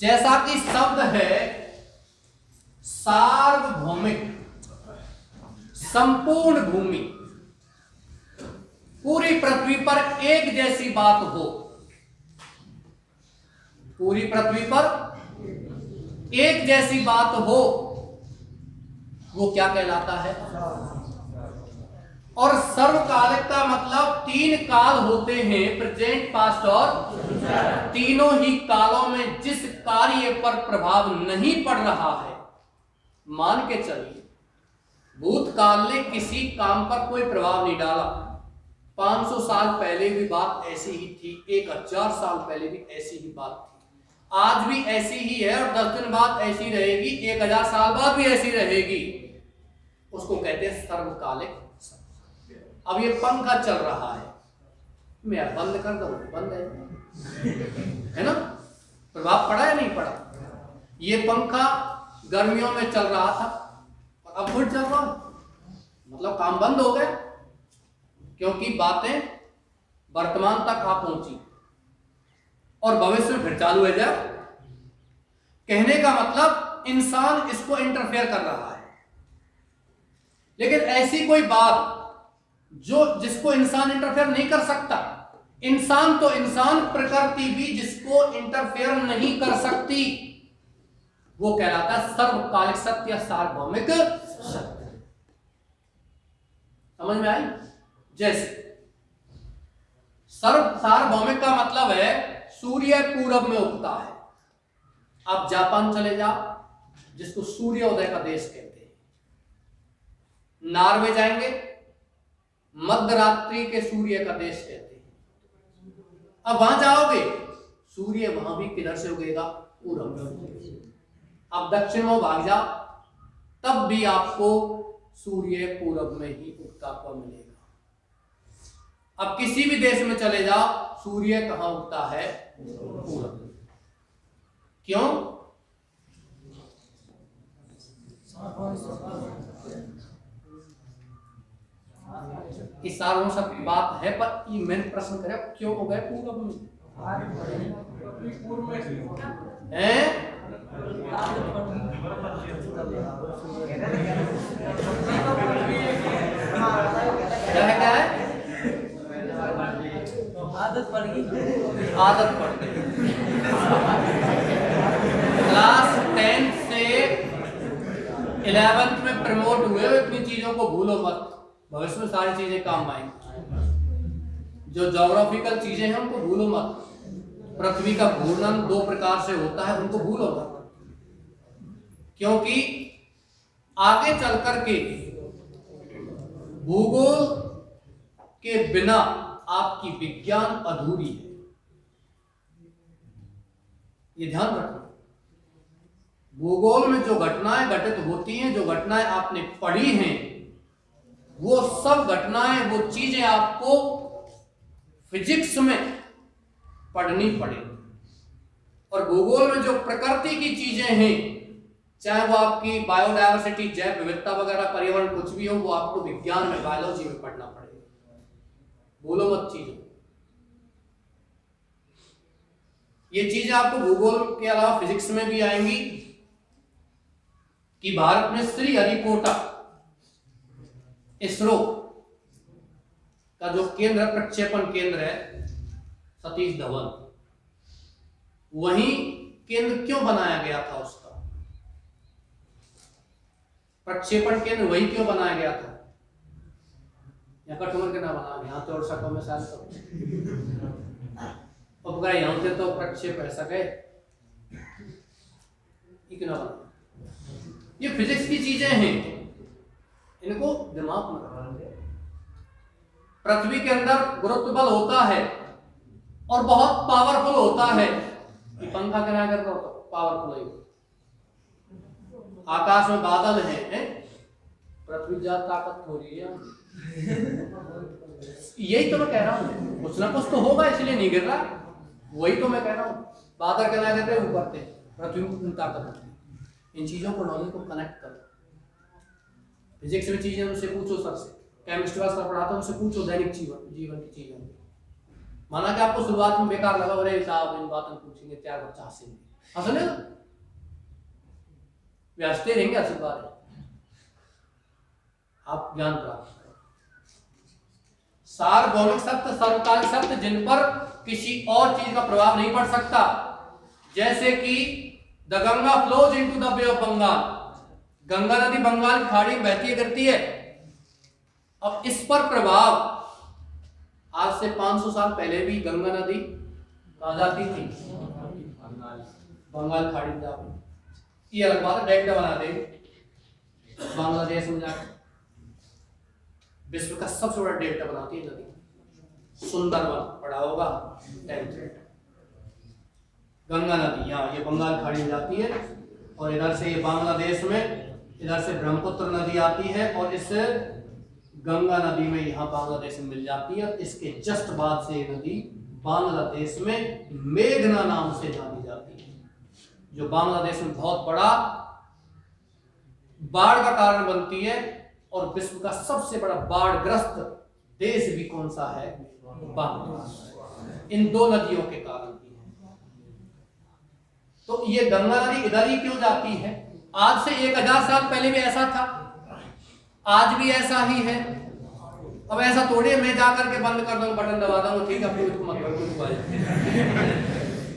जैसा कि शब्द है, सार्वभौमिक, संपूर्ण भूमि। पूरी पृथ्वी पर एक जैसी बात हो। पूरी पृथ्वी पर एक जैसी बात हो, वो क्या कहलाता है? और सर्वकालिकता मतलब तीन काल होते हैं प्रेजेंट पास्ट और तीनों ही कालों में जिस कार्य पर प्रभाव नहीं पड़ रहा है। मान के चलिए, भूतकाल ने किसी काम पर कोई प्रभाव नहीं डाला। 500 साल पहले भी बात ऐसी ही थी, एक हज़ार साल पहले भी ऐसी ही बात थी। आज भी ऐसी ही है और दस दिन बाद ऐसी रहेगी, एक हज़ार साल बाद भी ऐसी रहेगी। उसको कहते हैं सर्वकालिक अब ये पंखा चल रहा है। मैं बंद कर दू, बंद है। है ना? प्रभाव पड़ा या नहीं पड़ा ये पंखा गर्मियों में चल रहा था और अब फिर चल रहा मतलब काम बंद हो गया क्योंकि बातें वर्तमान तक आ पहुँची। और भविष्य में फिर चालू है जब। कहने का मतलब इंसान इसको इंटरफेयर कर रहा है। लेकिन ऐसी कोई बात जो जिसको इंसान इंटरफेयर नहीं कर सकता। इंसान तो इंसान प्रकृति भी जिसको इंटरफेयर नहीं कर सकती। वो कहलाता है सर्वकालिक सत्य या सार्वभौमिक सत्य। समझ में आई? जैसे, सर्व, सार्वभौमिक का मतलब है सूर्य पूरब में उगता है। आप जापान चले जाओ, जिसको सूर्योदय का देश कहते हैं। नार्वे जाएँगे मध्यरात्रि के सूर्य का देश कहते हैं। अब वहाँ जाओगे, सूर्य वहाँ भी किधर से उगेगा? पूरब से अब दक्षिण में भाग जाओ, तब भी आपको सूर्य पूरब में ही उगता हुआ मिलेगा। अब किसी भी देश में चले जाओ, सूर्य कहाँ उगता है? पूरब क्यों? कि सारों सब बात है पर ये मैंने प्रश्न करे क्यों हो गए पूरब में? हैं? क्या है क्या है? आदत पड़ गई। आदत पड़ गई। क्लास टेंथ से इलेवेंथ में प्रमोट हुए इतनी चीज़ों को भूलो मत। भविष्य में सारी चीज़ें काम आएँगी। जो जोग्राफिकल चीज़ें हैं, उनको भूलो मत। पृथ्वी का घूर्णन दो प्रकार से होता है, उनको भूलो मत। क्योंकि आगे चल करके भूगोल के बिना आपकी विज्ञान अधूरी है। ये ध्यान रखना भूगोल में जो घटनाएँ घटित होती हैं, जो घटनाएँ आपने पढ़ी हैं वो सब घटनाएँ, वो चीज़ें आपको फिजिक्स में पढ़नी पड़ेगी। और भूगोल में जो प्रकृति की चीज़ें हैं, चाहे वो आपकी बायोडायवर्सिटी जैव विविधता वगैरह, पर्यावरण कुछ भी हो, वो आपको विज्ञान में बायोलॉजी में पढ़ना पड़ेगा। भूलो मत चीज़ों। ये चीज़ें आपको भूगोल के अलावा फिजिक्स में भी आएँगी कि भारत में श्री हरिकोटा इसरो का जो केंद्र, प्रक्षेपण केंद्र है, सतीश धवन। वही केंद्र क्यों बनाया गया था उसका? प्रक्षेपण केंद्र वही क्यों बनाया गया था? यहाँ कठुमर के ना बना, यहाँ तो और सको में साल तो। उपग्रह यहाँ थे तो प्रक्षेप ऐसा गए। इतना बना? ये फिजिक्स की चीज़ें हैं। इनको दिमाग में रखना पृथ्वी के अंदर गुरुत्व बल होता है और बहुत पावरफुल होता है। कि पंखा किराया कर पावरफुल ही। आकाश में बादल है, हैं? पृथ्वी ज़्यादा ताकत हो रही है। यही तो मैं कह रहा हूँ। कुछ ना कुछ तो होगा इसलिए नहीं गिर रहा। वही तो मैं कह रहा हूँ। बादल किराया करते ऊपर थे पृथ्वी में ताकत होती है। इन चीज़ों को नॉलेज को कनेक्ट करो फिजिक्स में चीज़ें उनसे पूछो सबसे। केमिस्ट्री वाला सर पढ़ाता है, उनसे पूछो दैनिक जीवन जीवन की चीज़ें। माना कि आपको शुरुआत में बेकार लगा, अरे साहब, इन बातों पूछेंगे त्याग बच्चा हंसेंगे? हंसने वे हँसते रहेंगे ऐसी बात आप ज्ञान प्राप्त सार्वभौमिक सत्य, सर्वकालिक सत्य, जिन पर किसी और चीज़ का प्रभाव नहीं पड़ सकता। जैसे कि the Ganga flows into the Bay of Bengal Ganga नदी बंगाल खाड़ी में बहती करती है। अब इस पर प्रभाव आज से 500 साल पहले भी गंगा नदी कहा जाती थी? बंगाल खाड़ी ये अलग बात डेल्टा बना दे बांग्लादेश में जाकर विश्व का सबसे बड़ा डेल्टा बनाती है नदी। सुंदर सुंदरवन पड़ा होगा गंगा नदी यहाँ ये बंगाल खाड़ी में जाती है। और इधर से ये बांग्लादेश में इधर से ब्रह्मपुत्र नदी आती है और इस गंगा नदी में यहाँ बांग्लादेश में मिल जाती है इसके जस्ट बाद से ये नदी बांग्लादेश में मेघना नाम से जानी जाती है, जो बांग्लादेश में बहुत बड़ा बाढ़ का कारण बनती है और विश्व का सबसे बड़ा बाढ़ग्रस्त देश भी कौन सा है? बांग्लादेश। इन दो नदियों के कारण ही है। तो ये गंगा नदी इधर ही क्यों जाती है? आज से एक हज़ार साल पहले भी ऐसा था। आज भी ऐसा ही है। अब ऐसा थोड़ी मैं जाकर के बंद कर दूँगा बटन दबा दूँगा ठीक है अपनी उसको मत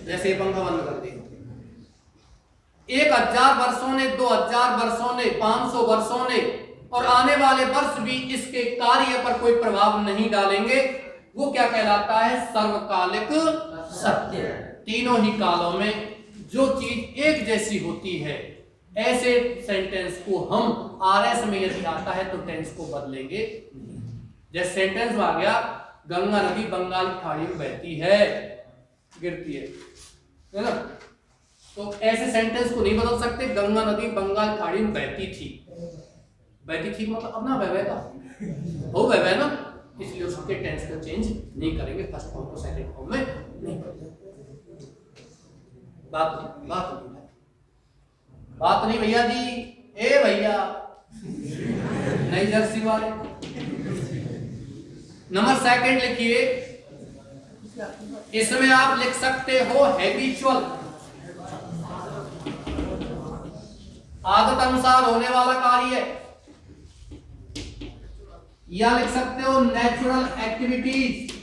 जैसे पंखा बंद कर दिया। एक हज़ार वर्षों ने, दो हज़ार वर्षों ने, पाँच सौ वर्षों ने, और आने वाले वर्ष भी इसके कार्य पर कोई प्रभाव नहीं डालेंगे। वो क्या कहलाता है? सर्वकालिक सत्य। तीनों ही कालों में जो चीज़ एक जैसी होती है ऐसे सेंटेंस को हम आर एस में यदि आता है तो टेंस को बदलेंगे। जैसे सेंटेंस आ गया, गंगा नदी बंगाल की खाड़ी में बहती है, गिरती है है ना? तो ऐसे सेंटेंस को नहीं बदल सकते, गंगा नदी बंगाल खाड़ी में बहती थी। बहती थी मतलब अब ना बह हो बह ना? इसलिए उसके टेंस को चेंज नहीं करेंगे फ़र्स्ट फॉर्म को सेकंड फॉर्म में नहीं करेंगे। बात बात बात नहीं भैया जी, ए भैया। नई जर्सी वाले नंबर सेकंड लिखिए। इसमें आप लिख सकते हो हैबिचुअल आदत अनुसार होने वाला कार्य या लिख सकते हो नेचुरल एक्टिविटीज़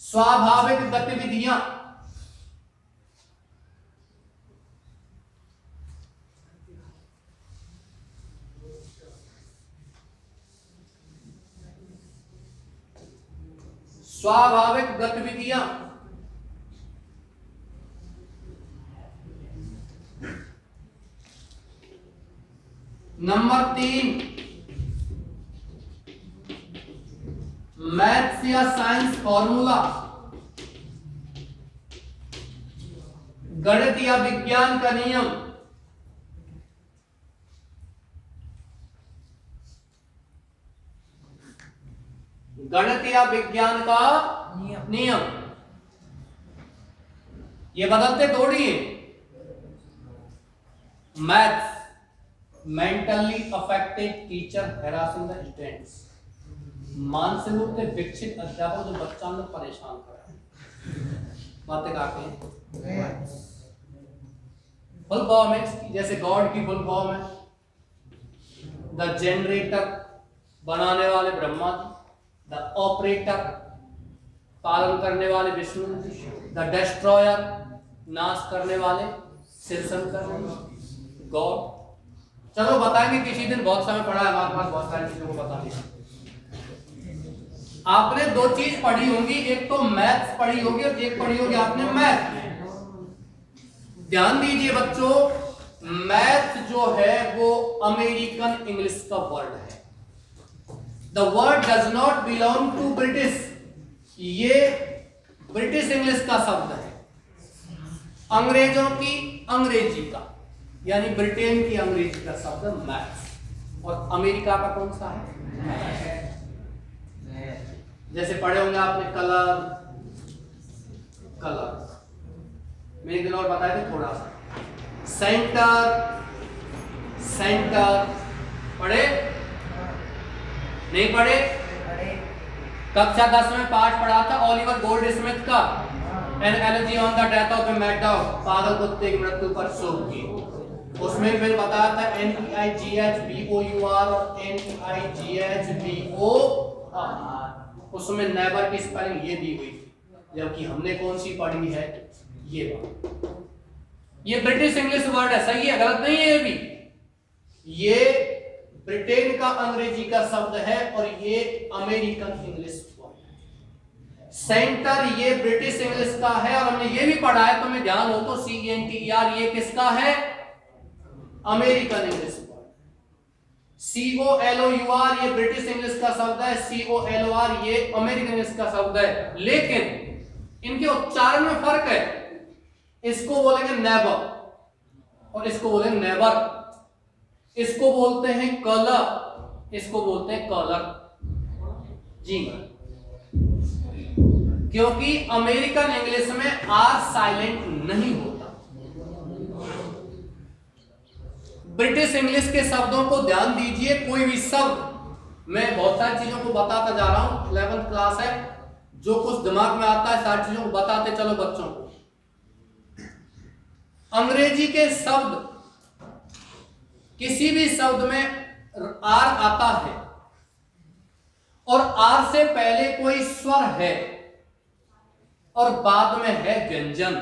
स्वाभाविक गतिविधियाँ। स्वाभाविक गतिविधियाँ नंबर तीन मैथ्स या साइंस फॉर्मूला। गणित या विज्ञान का नियम। गणित या विज्ञान का नियम। नियम। ये बदलते थोड़ी है। Maths mentally affected teacher harassing the students मानसिक रूप से विकसित अध्यापक जो बच्चा में परेशान कर रहा बातें काफ़ी हैं। फुल फॉर्म है। जैसे गॉड की फुल फॉर्म है। द जनरेटर बनाने वाले ब्रह्मा जी। ऑपरेटर, पालन करने वाले विष्णु, द डिस्ट्रॉयर, नाश करने वाले करने गॉड। चलो बताएँगे, किसी दिन बहुत समय पढ़ा है, हमारे पास बहुत सारी चीज़ों को बता दिया आपने दो चीज़ पढ़ी होंगी, एक तो मैथ्स पढ़ी होगी और एक पढ़ी होगी आपने मैथ। ध्यान दीजिए बच्चों, मैथ जो है वो अमेरिकन इंग्लिश का वर्ड है। The word does not belong to British ये ब्रिटिश इंग्लिश का शब्द है। अंग्रेज़ों की अंग्रेज़ी का, यानी ब्रिटेन की अंग्रेज़ी का शब्द मैथ्स और अमेरिका का कौन सा है? जैसे पढ़े होंगे आपने कलर। कलर। मैं एक दिन और बताया थे थोड़ा सा। सेंटर सेंटर पढ़े? नहीं पढ़े? कक्षा दस में पाठ पढ़ा था, ओलिवर गोल्ड स्मिथ का। An elegy on the death of mad dog पागल कुत्ते की मृत्यु पर शोक की। उसमें फिर बताया था N E I G H B O U R और N E I G H B O उसमें नेवर की स्पेलिंग ये दी हुई, जबकि हमने कौन सी पढ़ी है? ये ये ब्रिटिश इंग्लिश वर्ड है, सही है, गलत नहीं है ये भी? ये ब्रिटेन का अंग्रेज़ी का शब्द है और ये अमेरिकन इंग्लिश सेंटर ये ब्रिटिश इंग्लिश का है और हमने ये भी पढ़ा है तो मैं ध्यान हो तो सी एन टी आर ये किसका है? American English word C L O U R ये ब्रिटिश इंग्लिश का शब्द है C O L O R ये अमेरिकन इंग्लिश का शब्द है। लेकिन इनके उच्चारण में फ़र्क है। इसको बोलेंगे नेबर और इसको बोलेंगे नेबर। इसको बोलते हैं कलर। इसको बोलते हैं कलर। जी। क्योंकि अमेरिकन इंग्लिश में आर साइलेंट नहीं होता। ब्रिटिश इंग्लिश के शब्दों को ध्यान दीजिए, कोई भी शब्द। मैं बहुत सारी चीज़ों को बताता जा रहा हूँ। इलेवेंथ क्लास है। जो कुछ दिमाग में आता है, सारी चीज़ों को बताते चलो बच्चों। को अंग्रेज़ी के शब्द किसी भी शब्द में आर आता है। और आर से पहले कोई स्वर है और बाद में है व्यंजन।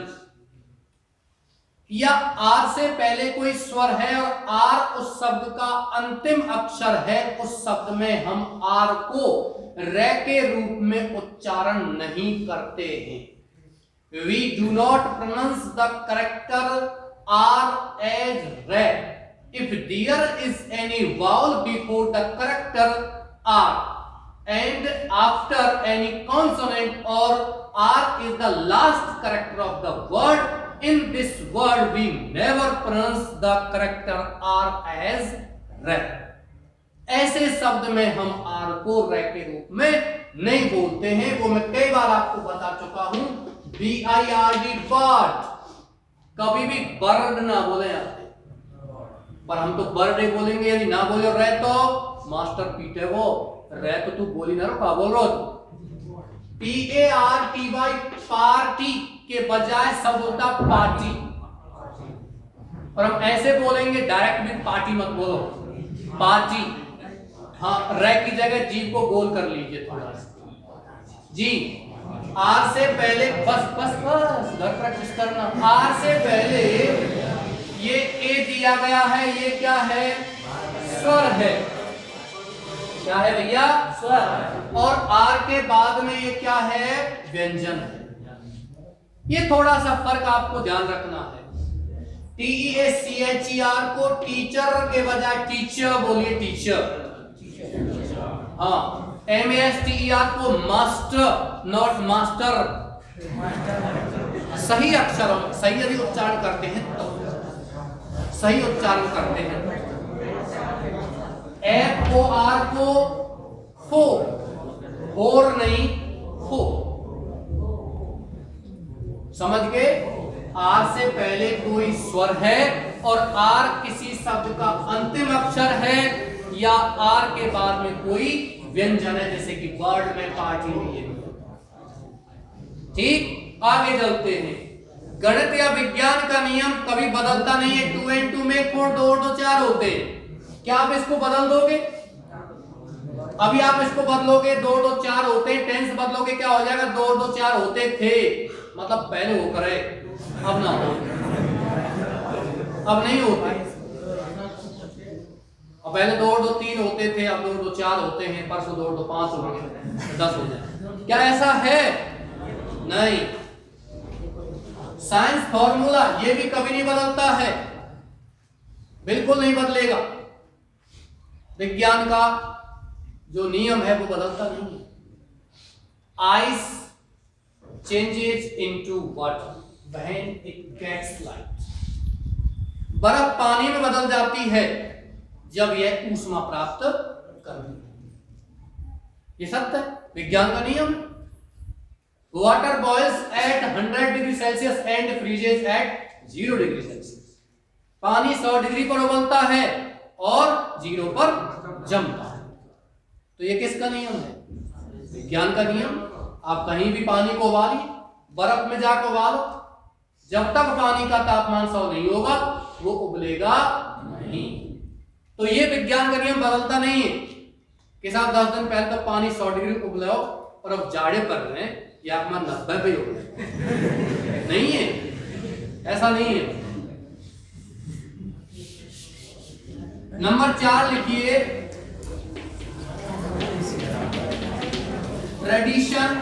या आर से पहले कोई स्वर है और आर उस शब्द का अंतिम अक्षर है, उस शब्द में हम आर को रे के रूप में उच्चारण नहीं करते हैं। We do not pronounce the character R as re if there is any vowel before the character R and after any consonant or r is the last character of the word in this word we never pronounce the character r as re ऐसे शब्द में हम are को रे के रूप में नहीं बोलते हैं वो मैं कई बार आपको बता चुका हूँ B I R D bird कभी भी बर्ड ना बोले आते पर हम तो बर्ड बोलेंगे, यदि ना बोले रहे तो मास्टर पीटे वो। रह तो तू बोली ना का बोल रहा तू P A R T Y party के बजाय सब होता पार्टी। और हम ऐसे बोलेंगे, डायरेक्ट भी पार्टी मत बोलो। पार्टी। हाँ रे की जगह जी को गोल कर लीजिए थोड़ा जी, आर से पहले, बस बस बस, घर प्रैक्टिस करना। आर से पहले ये ए दिया गया है ये क्या है? स्वर है। क्या है भैया? स्वर और आर के बाद में ये क्या है? व्यंजन। है ये थोड़ा सा फ़र्क आपको ध्यान रखना है। T A C H E R को टीचर के बजाय टीचर बोलिए टीचर हाँ। M S T E R को मास्टर नॉट मास्टर सही अक्षरों सही यदि उच्चारण करते हैं सही उच्चारण करते हैं। एफ़ ओ आर को हो और नहीं हो समझ गए? आर से पहले कोई स्वर है और आर किसी शब्द का अंतिम अक्षर है या आर के बाद में कोई व्यंजन है, जैसे कि वर्ड में पार्टी ये। ठीक? आगे चलते हैं। गणित या विज्ञान का नियम कभी बदलता नहीं है। टू एंड टू में फोर, दो दो चार होते हैं। क्या आप इसको बदल दोगे? अभी आप इसको बदलोगे, दो दो चार होते टेंस बदलोगे, क्या हो जाएगा? दो दो चार होते थे। मतलब पहले हो करे, अब ना हो। अब नहीं होते। अब पहले दो दो तीन होते थे, अब दो दो चार होते हैं, परसों दो दो पाँच हो गए दस हो जाए क्या ऐसा है? नहीं। साइंस फॉर्मूला ये भी कभी नहीं बदलता है। बिल्कुल नहीं बदलेगा। विज्ञान का जो नियम है, वो बदलता नहीं है। Ice changes into water when it gets light बर्फ़ पानी में बदल जाती है जब यह ऊष्मा प्राप्त करती है। ये सत्य है। विज्ञान का नियम water boils at 100 degree Celsius and freezes at 0 degree Celsius पानी 100 डिग्री पर उबलता है और ज़ीरो पर जमता है। तो ये किसका नियम है? विज्ञान का नियम। आप कहीं भी पानी को उबालिए, बर्फ़ में जाकर उबालो। जब तक पानी का तापमान सौ नहीं होगा, वो उबलेगा नहीं। तो ये विज्ञान का नियम बदलता नहीं है। कि साहब दस दिन पहले तक पानी सौ डिग्री उबलाओ और अब जाड़े पर रहे या अपना नब्बे पे हो गए नहीं है। ऐसा नहीं है। नंबर चार लिखिए। ट्रेडिशन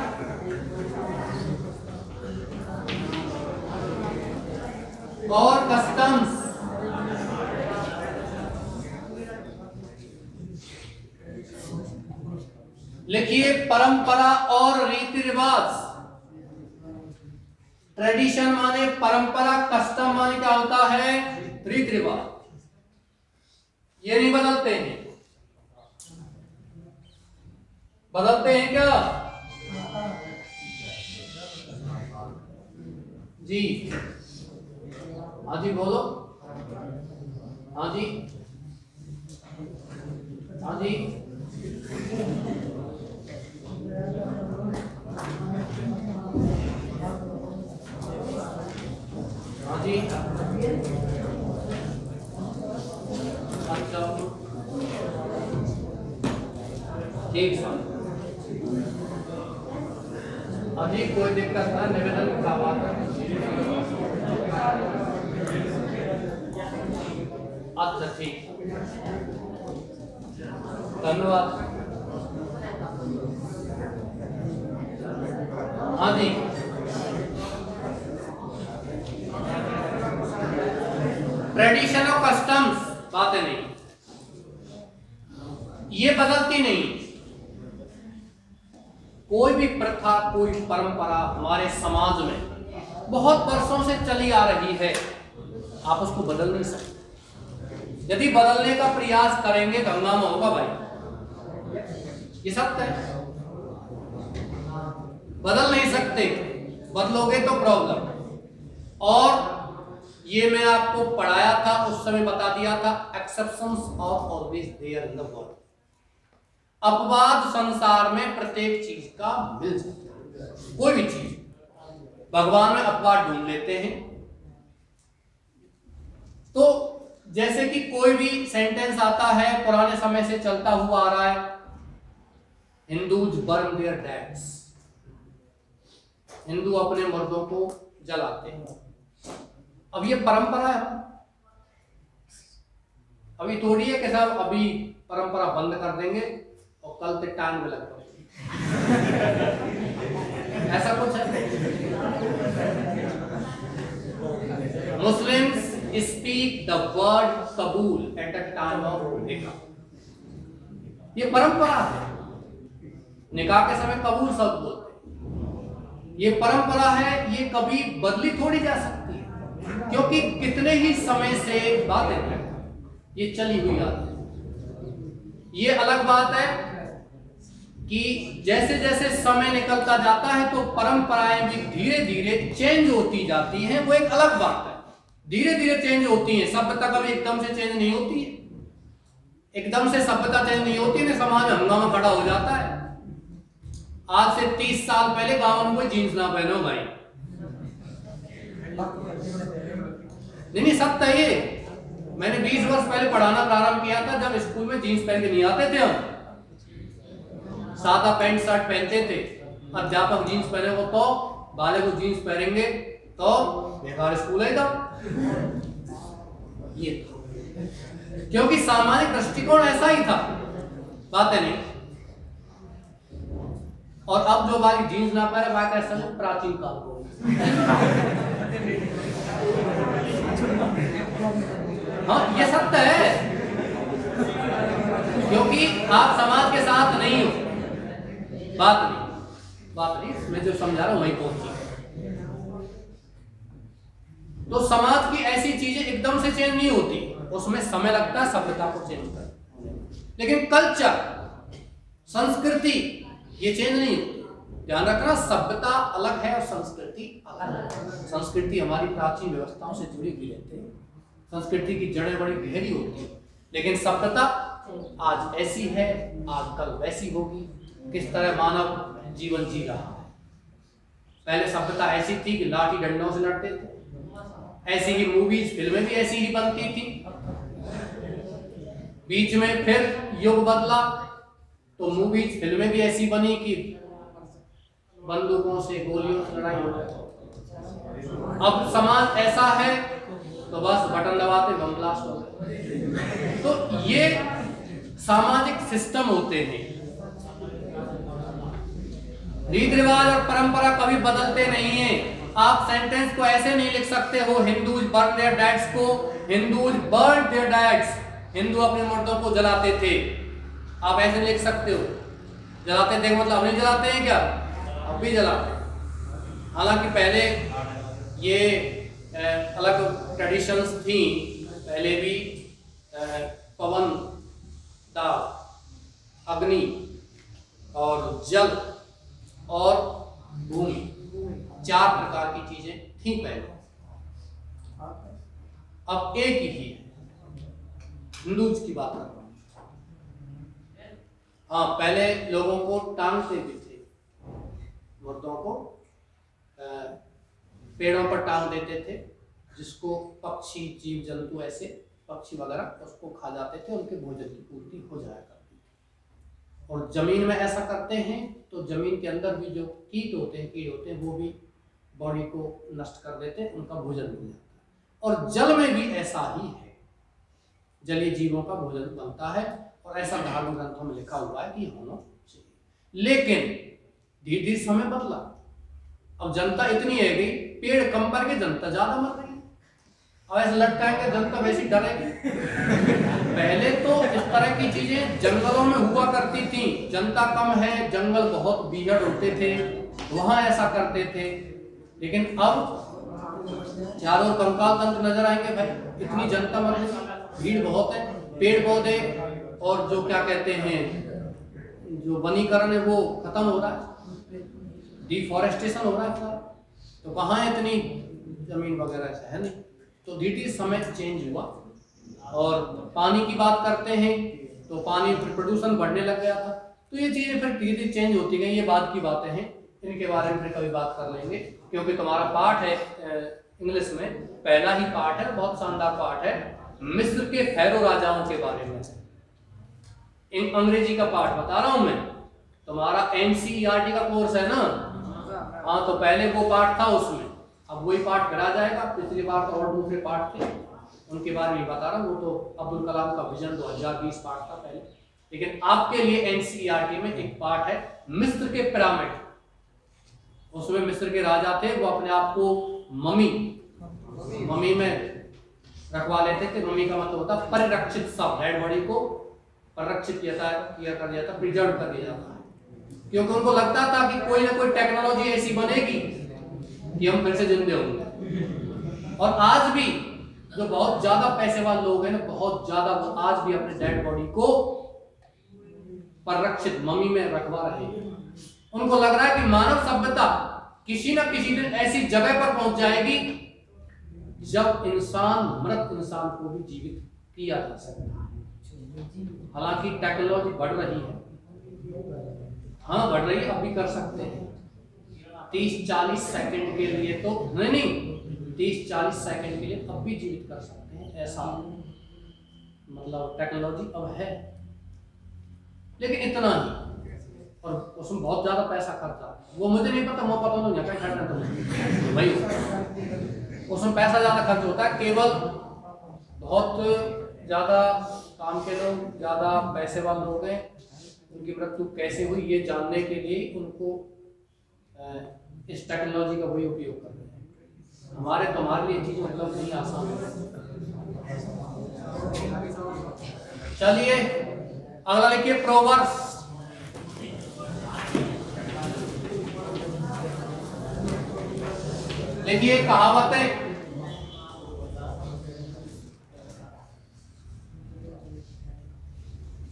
और कस्टम्स लिखिए परंपरा और रीति रिवाज ट्रेडिशन माने परंपरा, कस्टम माने क्या होता है? रीति रिवाज ये नहीं बदलते हैं। बदलते हैं क्या? जी। हाँ जी, बोलो। हाँ जी। हाँ जी हाँ जी अच्छा ठीक हाँ कोई दिक्कत ना, निवेदन का बात अच्छा ठीक। धन्यवाद। हाँ जी। ट्रेडिशन और कस्टम्स बातें नहीं। ये बदलती नहीं। कोई भी प्रथा, कोई परंपरा हमारे समाज में बहुत वर्षों से चली आ रही है, आप उसको बदल नहीं सकते। यदि बदलने का प्रयास करेंगे तो हंगामा होगा भाई। ये सत्य है। बदल नहीं सकते, बदलोगे तो प्रॉब्लम और ये मैं आपको पढ़ाया था, उस समय बता दिया था exceptions are always there in the world अपवाद संसार में प्रत्येक चीज़ का मिल सकता है। कोई भी चीज़। भगवान में अपवाद ढूंढ लेते हैं। तो जैसे कि कोई भी सेंटेंस आता है, पुराने समय से चलता हुआ आ रहा है। हिंदूज बर्न देयर डैड्स हिंदू अपने मर्दों को जलाते हैं। अब ये परंपरा है। अभी थोड़ी है कि साहब अभी परंपरा बंद कर देंगे। और कल से टांग में लग पड़ेगी ऐसा कुछ है? मुस्लिम्स स्पीक द वर्ड कबूल एट द टाइम ऑफ़ निकाह। ये परंपरा है। निकाह के समय कबूल शब्द बोलते ये परंपरा है, ये कभी बदली थोड़ी जा सकती है। क्योंकि कितने ही समय से बातें ये चली हुई आदत है। ये अलग बात है कि जैसे जैसे समय निकलता जाता है तो परंपराएँ भी धीरे धीरे चेंज होती जाती हैं। वो एक अलग बात है। धीरे धीरे चेंज होती है। सभ्यता कभी एकदम से चेंज नहीं होती है। एकदम से सभ्यता चेंज नहीं होती है समाज हंगामा खड़ा हो जाता है। आज से तीस साल पहले गाँव में कोई जींस ना पहनो भाई। नहीं नहीं, सत्य ये। मैंने 20 वर्ष पहले पढ़ाना प्रारंभ किया था, जब स्कूल में जीन्स पहन के नहीं आते थे हम। सादा पैंट, शर्ट पहनते थे। अध्यापक जीन्स पहने तो बाले को जीन्स पहनेंगे तो बेकार स्कूल है ये। क्योंकि सामाजिक दृष्टिकोण ऐसा ही था। बात है नहीं। और अब जो हमारी जीन्स ना पहने बात ऐसा प्राचीन काल को। हाँ ये सत्य है। क्योंकि आप समाज के साथ नहीं हो। बात नहीं। बात नहीं, मैं जो समझा रहा हूँ, वही पहुँची तो समाज की ऐसी चीज़ें एकदम से चेंज नहीं होती। उसमें समय लगता है, सभ्यता को चेंज कर लेकिन कल्चर संस्कृति, ये चेंज नहीं होती। ध्यान रखना, सभ्यता अलग है और संस्कृति अलग है। संस्कृति हमारी प्राचीन व्यवस्थाओं से जुड़ी हुई रहती है। संस्कृति की जड़ें बड़ी गहरी होती है। लेकिन सभ्यता आज ऐसी है आज कल वैसी होगी। किस तरह मानव जीवन जी रहा है। पहले सभ्यता ऐसी थी कि लाठी डंडों से लड़ते थे। ऐसी ही मूवीज़ फ़िल्में भी ऐसी ही बनती थी। बीच में फिर युग बदला तो मूवीज़ फ़िल्में भी ऐसी बनी कि बंदूकों से गोलियों से लड़ाई हो अब समाज ऐसा है तो बस बटन दबाते, बम ब्लास्ट हो गए तो ये सामाजिक सिस्टम होते हैं। रीति रिवाज और परंपरा कभी बदलते नहीं है। आप सेंटेंस को ऐसे नहीं लिख सकते, हो हिंदूज बर्न देयर को, हिंदूज बर्न देयर हिंदू अपने मर्दों को जलाते थे। आप ऐसे लिख सकते हो। जलाते थे मतलब नहीं जलाते हैं क्या? अब भी जलाते हालाँकि पहले ये अलग ट्रेडिशंस थी। पहले भी पवन दाव अग्नि और जल और भूमि। चार प्रकार की चीज़ें थी पहले। अब एक ही है हिंदूज की बात कर रहा हूँ। हाँ पहले लोगों को टांगते भी थे। मुर्दों को पेड़ों पर टांग देते थे, जिसको पक्षी, जीव, जंतु ऐसे पक्षी वगैरह उसको खा जाते थे, उनके भोजन की पूर्ति हो थी। और ज़मीन में ऐसा करते हैं तो ज़मीन के अंदर भी जो कीट होते हैं, कीट होते हैं, वो भी बॉडी को नष्ट कर देते हैं, उनका भोजन मिल जाता है। और जल में भी ऐसा ही है। जलीय जीवों का भोजन बनता है और ऐसा धार्मिक ग्रंथों में लिखा हुआ है कि होना चाहिए। लेकिन धीरे धीरे समय बदला। अब जनता इतनी है गई पेड़ कम कर के जनता ज़्यादा मर रही है। अब ऐसा लगता है कि जनता वैसी डरेगी। पहले तो इस तरह की चीज़ें जंगलों में हुआ करती थी। जनता कम है, जंगल बहुत बीहड़ होते थे, वहाँ ऐसा करते थे। लेकिन अब चारों कंकाल तंत्र नज़र आएँगे भाई, इतनी जनता मर भीड़ बहुत है, पेड़ पौधे और जो क्या कहते हैं, जो वनीकरण है वो खत्म हो रहा है। डिफॉरेस्टेशन हो रहा है तो कहाँ इतनी ज़मीन वगैरह है नहीं? तो धीरे समय चेंज हुआ। और पानी की बात करते हैं तो पानी फिर प्रदूषण बढ़ने लग गया था। तो ये चीज़ें फिर धीरे धीरे चेंज होती गई, ये बाद की बातें हैं। इनके बारे में फिर कभी बात कर लेंगे, क्योंकि तुम्हारा पाठ है इंग्लिश में, पहला ही पाठ है, बहुत शानदार पाठ है, मिस्र के फैरो राजाओं के बारे में। इन अंग्रेज़ी का पाठ बता रहा हूँ मैं। तुम्हारा एनसीईआरटी का कोर्स है ना? हाँ तो पहले वो पाठ था उसमें। अब वही पाठ करा जाएगा, पिछली बार तो और दूसरे पाठ थे। उनके बारे में बता रहा हूँ, वो तो अब्दुल कलाम का विजन 2020 पाठ था पहले। लेकिन आपके लिए एनसीईआरटी में एक पाठ है, मिस्र के पिरामिड। उसमें मिस्र के राजा थे, वो अपने आप को मम्मी मम्मी में रखवा लेते थे। मम्मी का मतलब होता परिरक्षित सब डेड बॉडी को परिरक्षित किया था, किया कर दिया था, प्रिजर्व कर दिया जाता है क्योंकि उनको लगता था कि कोई ना कोई टेक्नोलॉजी ऐसी बनेगी कि हम फिर से जिंदे होंगे। और आज भी जो बहुत ज़्यादा पैसे वाले लोग हैं ना, बहुत ज़्यादा वो आज भी अपने डेड बॉडी को परिरक्षित मम्मी में रखवा रहे हैं। उनको लग रहा है कि मानव सभ्यता किसी न किसी दिन ऐसी जगह पर पहुँच जाएगी जब इंसान, मृत इंसान को भी जीवित किया जा सकता है। हालाँकि टेक्नोलॉजी बढ़ रही है। हाँ बढ़ रही है, अब भी कर सकते हैं। तीस चालीस सेकंड के लिए तो नहीं नहीं। तीस चालीस सेकंड के लिए अब भी जीवित कर सकते हैं, ऐसा मतलब टेक्नोलॉजी अब है। लेकिन इतना ही और उसमें बहुत ज़्यादा पैसा खर्चा। वो मुझे नहीं पता मैं पता नहीं खर्चा तो भाई उसमें पैसा ज़्यादा खर्च होता है, केवल बहुत ज़्यादा काम के लोग, ज़्यादा पैसे वाले लोग हैं, उनकी मृत्यु कैसे हुई, ये जानने के लिए उनको इस टेक्नोलॉजी का वही उपयोग कर रहे हैं। हमारे तुम्हारे लिए चीज़ मतलब नहीं, आसान चलिए, अगला लिखिए प्रोवर्स कहावत है।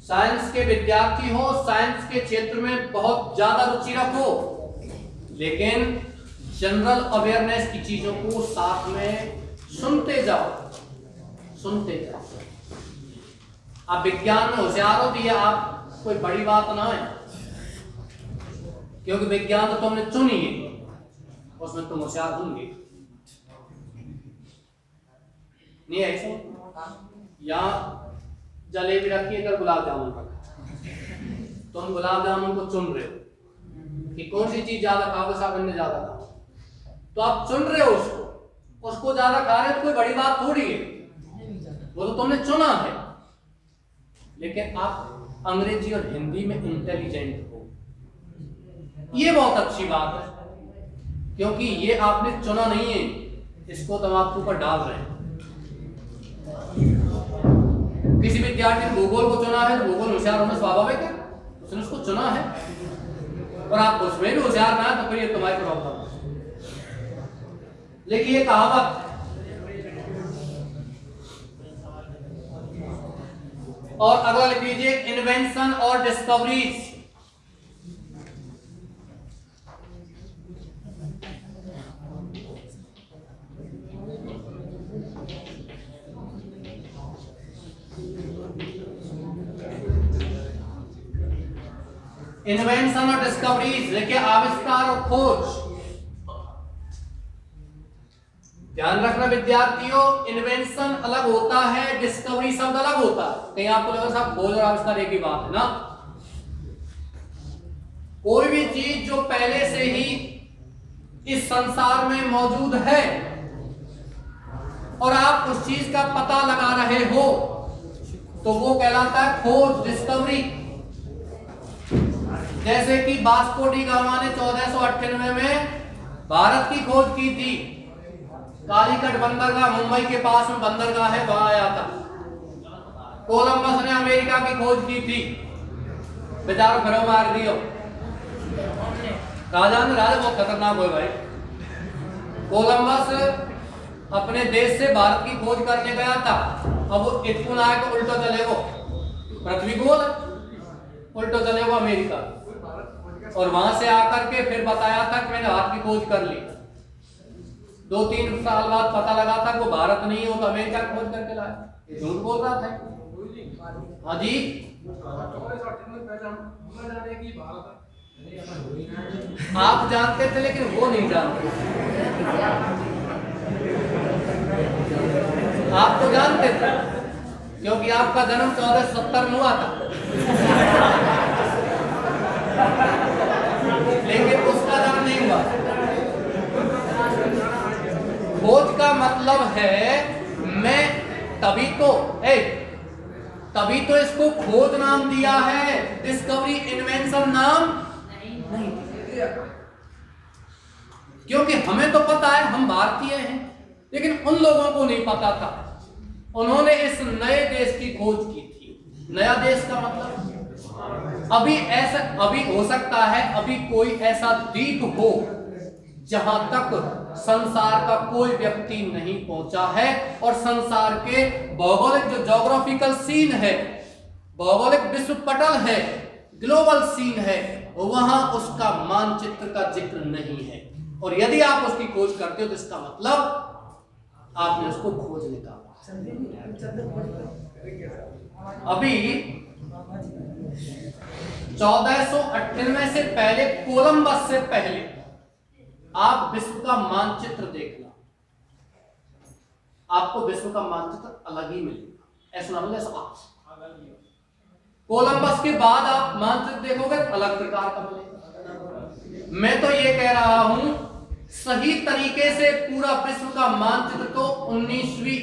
साइंस के विद्यार्थी हो साइंस के क्षेत्र में बहुत ज़्यादा रुचि रखो। लेकिन जनरल अवेयरनेस की चीज़ों को साथ में सुनते जाओ। सुनते जाओ। आप विज्ञान में होशियार हो तो ये आप कोई बड़ी बात ना है। क्योंकि विज्ञान तो तुमने चुनी है, उसमें तुम होशियार होंगे। नहीं ऐसे? यहाँ जलेबी रखी है गुलाब जामुन रखा। तुम गुलाब जामुन को चुन रहे हो। कि कौन सी चीज़ ज़्यादा खाओगे साहब ने ज़्यादा खाओ तो आप चुन रहे हो उसको। उसको ज़्यादा खा रहे हो तो कोई बड़ी बात थोड़ी है। वो तो तुमने चुना है। लेकिन आप अंग्रेज़ी और हिंदी में इंटेलिजेंट हो। ये बहुत अच्छी बात है, क्योंकि ये आपने चुना नहीं है। इसको तुम आपके ऊपर डाल रहे हैं। किसी विद्यार्थी ने भूगोल को चुना है तो भूगोल होशियार होना स्वाभाविक है। उसने उसको चुना है। और आप उसमें भी होशियार ना तो फिर ये तुम्हारी प्रॉब्लम लेकिन ये कहावत और अगला लिख लीजिए इन्वेंशन और डिस्कवरीज इन्वेंशन और डिस्कवरीज देखिए, आविष्कार और खोज। ध्यान रखना विद्यार्थियों इन्वेंशन अलग होता है डिस्कवरी शब्द अलग होता है। कहीं आपको लगा साहब खोज और आविष्कार एक ही बात है ना? कोई भी चीज़ जो पहले से ही इस संसार में मौजूद है, और आप उस चीज़ का पता लगा रहे हो तो वो कहलाता है खोज डिस्कवरी जैसे कि बास्को डी गामा ने चौदह में भारत की खोज की थी। कालीकट बंदरगाह, मुंबई के पास में बंदरगाह है, वहाँ आया था। कोलंबस ने अमेरिका की खोज की थी। बेचारो घरों मार दियो। राजा ने राजा, बहुत खतरनाक हुए भाई। कोलंबस अपने देश से भारत की खोज करने गया था। अब वो इतकुन आए तो उल्टो चले वो। पृथ्वी गोल, उल्टो चले वो अमेरिका। और वहाँ से आकर के फिर बताया था कि मैंने भारत की खोज कर ली। दो तीन साल बाद पता लगा था वो भारत नहीं हो तो अमेरिका खोज करके लाया। झूठ बोल रहा था? हाँ जी। आप जानते थे, लेकिन वो नहीं जानते आप तो जानते थे, क्योंकि आपका जन्म चौदह सत्तर में हुआ था। लेकिन उसका जन्म नहीं हुआ। खोज का मतलब है, मैं तभी तो ए, तभी तो इसको खोज नाम दिया है डिस्कवरी इन्वेंशन नाम नहीं क्योंकि हमें तो पता है, हम भारतीय हैं, लेकिन उन लोगों को नहीं पता था। उन्होंने इस नए देश की खोज की थी। नया देश का मतलब? अभी ऐसा, अभी हो सकता है, अभी कोई ऐसा द्वीप हो जहाँ तक संसार का कोई व्यक्ति नहीं पहुँचा है और संसार के भौगोलिक जो जोग्राफिकल सीन है, भौगोलिक विश्व पटल है ग्लोबल सीन है, वहाँ उसका मानचित्र का ज़िक्र नहीं है। और यदि आप उसकी खोज करते हो तो इसका मतलब आपने उसको खोज निकाला अभी चौदह सौ से पहले कोलंबस से पहले आप विश्व का मानचित्र देखना। आपको विश्व का मानचित्र अलग ही मिलेगा। ऐसा कोलंबस के बाद आप मानचित्र देखोगे, अलग प्रकार का मिलेगा। मैं तो ये कह रहा हूँ, सही तरीके से पूरा विश्व का मानचित्र तो 19वीं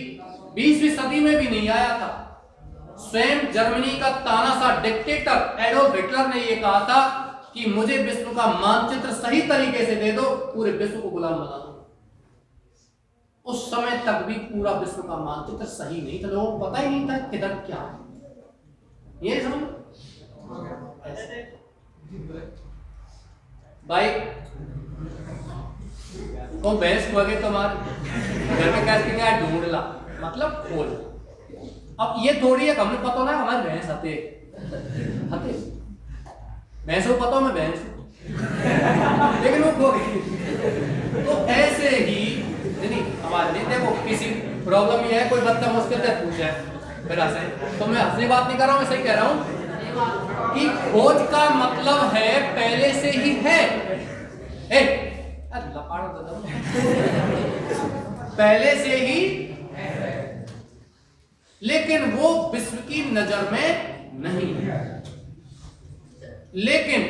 20वीं सदी में भी नहीं आया था। स्वयं जर्मनी का तानाशाह डिक्टेटर एडोल्फ हिटलर ने यह कहा था कि मुझे विश्व का मानचित्र सही तरीके से दे दो, पूरे विश्व को गुलाम बना दो। उस समय तक भी पूरा विश्व का मानचित्र सही नहीं था। लोगों को पता ही नहीं था किधर क्या है। ये समझ भाई कौन भैंस को आगे तुम्हारे घर में कैसे क्या ढूंढ ला। मतलब खोल। अब ये थोड़ी है हमें पता ना हमारे भैंस हते हते भैंस को पता मैं भैंस लेकिन वो खो गई। तो ऐसे ही हमारे नहीं देखो किसी प्रॉब्लम ये है कोई बच्चा मुश्किल से पूछा है मेरा तो मैं हंसने बात नहीं कर रहा हूँ सही कह रहा हूँ कि खोज का मतलब है पहले से ही है। ए, पहले से ही। लेकिन वो विश्व की नज़र में नहीं है। लेकिन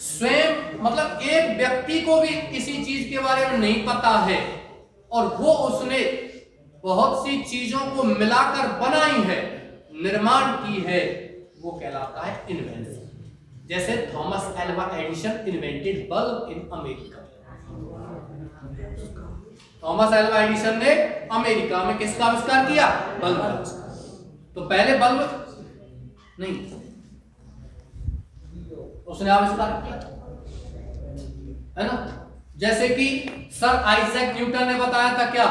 स्वयं मतलब एक व्यक्ति को भी किसी चीज़ के बारे में नहीं पता है, और वो उसने बहुत सी चीज़ों को मिलाकर बनाई है, निर्माण की है, वो कहलाता है इन्वेंशन जैसे Thomas Alva Edison invented bulb in America Thomas Alva Edison ने अमेरिका में किसका आविष्कार किया? बल्ब तो पहले बल्ब नहीं। उसने आविष्कार किया है ना? जैसे कि सर आइजैक न्यूटन ने बताया था क्या?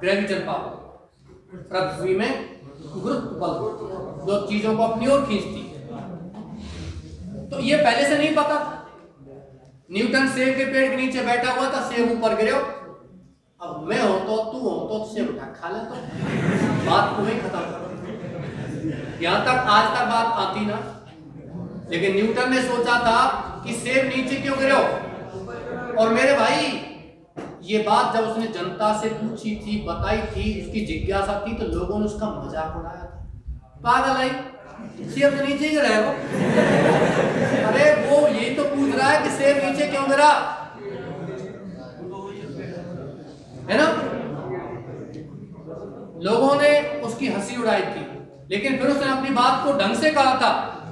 Gravitation power. पृथ्वी में गुरुत्व बल। जो चीज़ों को अपनी ओर खींचती। तो ये पहले से नहीं पता। न्यूटन सेब के पेड़ के नीचे बैठा हुआ था, सेब ऊपर गिरे। अब मैं हो तो तू हो तो सेब उठा, खा ले तो। बात को ही खत्म। कर यहाँ तक आज तक बात आती ना। लेकिन न्यूटन ने सोचा था कि सेब नीचे क्यों गिरो? और मेरे भाई, ये बात जब उसने जनता से पूछी थी, बताई थी उसकी जिज्ञासा थी तो लोगों ने उसका मज़ाक उड़ाया था। पागल आई सेब तो नीचे गिरा है वो। अरे वो यही तो पूछ रहा है कि सेब नीचे क्यों गिरा? है ना? लोगों ने उसकी हँसी उड़ाई थी। लेकिन फिर उसने अपनी बात को ढंग से कहा था।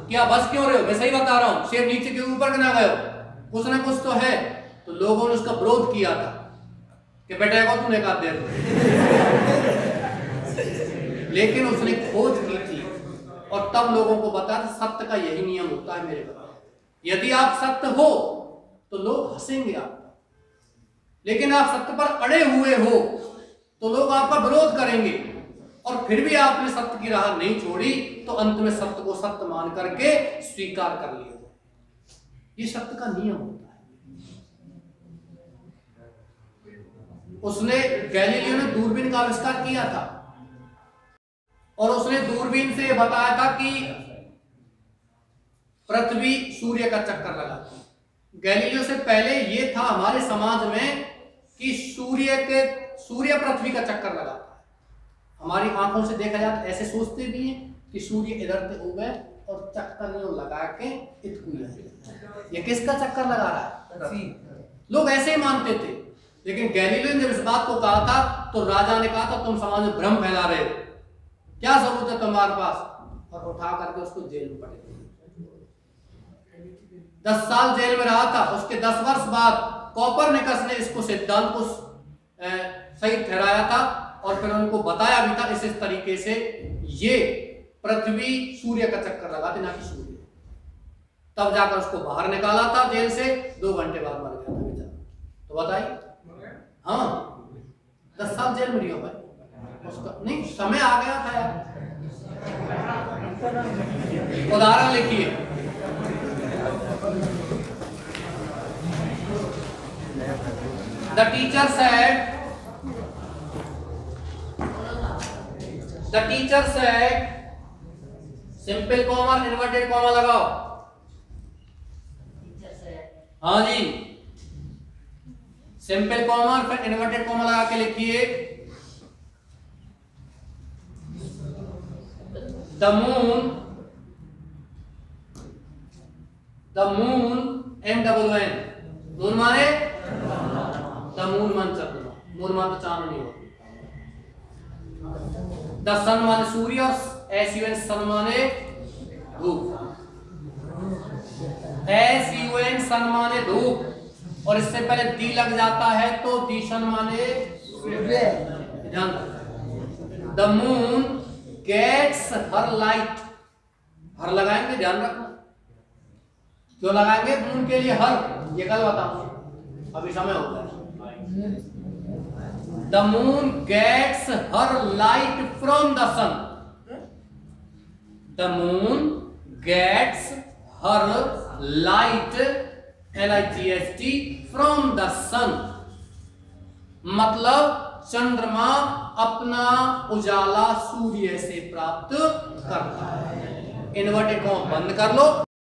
कि आप बस क्यों रहे हो? मैं सही बता रहा हूँ। शेर नीचे के ऊपर ना गए कुछ ना कुछ तो है। तो लोगों ने उसका विरोध किया था कि बेटा को तूने कहा देर लेकिन उसने खोज की थी। और तब लोगों को बता था, सत्य का यही नियम होता है मेरे बता। यदि आप सत्य हो तो लोग हंसेंगे आप। लेकिन आप सत्य पर अड़े हुए हो तो लोग आपका विरोध करेंगे। और फिर भी आपने सत्य की राह नहीं छोड़ी तो अंत में सत्य को सत्य मान करके स्वीकार कर लिया ये सत्य का नियम होता है। उसने गैलीलियो ने दूरबीन का आविष्कार किया था। और उसने दूरबीन से बताया था कि पृथ्वी सूर्य का चक्कर लगाती गैलीलियो से पहले यह था हमारे समाज में कि सूर्य के, सूर्य पृथ्वी का चक्कर लगाता हमारी आँखों से देखा जाए तो ऐसे सोचते भी हैं कि सूर्य इधर से उगे और चक्कर यूँ लगा के इतकू ये किसका चक्कर लगा रहा है? लोग ऐसे ही मानते थे। लेकिन गैलीलियो ने जब इस बात को कहा था तो राजा ने कहा था तुम समाज में भ्रम फैला रहे हो। क्या सबूत है तुम्हारे पास? और उठा करके उसको जेल में पड़े। दस साल जेल में रहा था। उसके दस वर्ष बाद कॉपरनिकस ने इसको सिद्धांत को सही ठहराया था। और फिर उनको बताया भी था इस इस तरीके से ये पृथ्वी सूर्य का चक्कर लगाते ना कि सूर्य। तब जाकर उसको बाहर निकाला था जेल से दो घंटे बाद मर गया था बेचारा। तो बताइए। हाँ। दस साल जेल में रही भाई उसका नहीं समय आ गया था यार। उदाहरण लिखिए। The teacher said, the teacher said, simple comma inverted comma लगाओ. हाँ जी। सिंपल कॉमा फिर इन्वर्टेड कॉमा लगा के लिखिए। The moon the moon M double N moon? माने द मून मान चंद्रमा मून मान तो चाँद नहीं होती। द सन माने सूर्य और एस यू एन सन माने धूप। एस यू एन सन माने धूप। और इससे पहले दी लग जाता है तो दीशन माने the moon gets her light. Her लगाएँगे, ध्यान रखना क्यों लगाएँगे मून के लिए हर, ये कल बताऊँ अभी समय होता है the moon gets her light from the sun the moon gets her light L I G S T from the sun मतलब चंद्रमा अपना उजाला सूर्य से प्राप्त करता है। इन्वर्टेड कॉम बंद कर लो।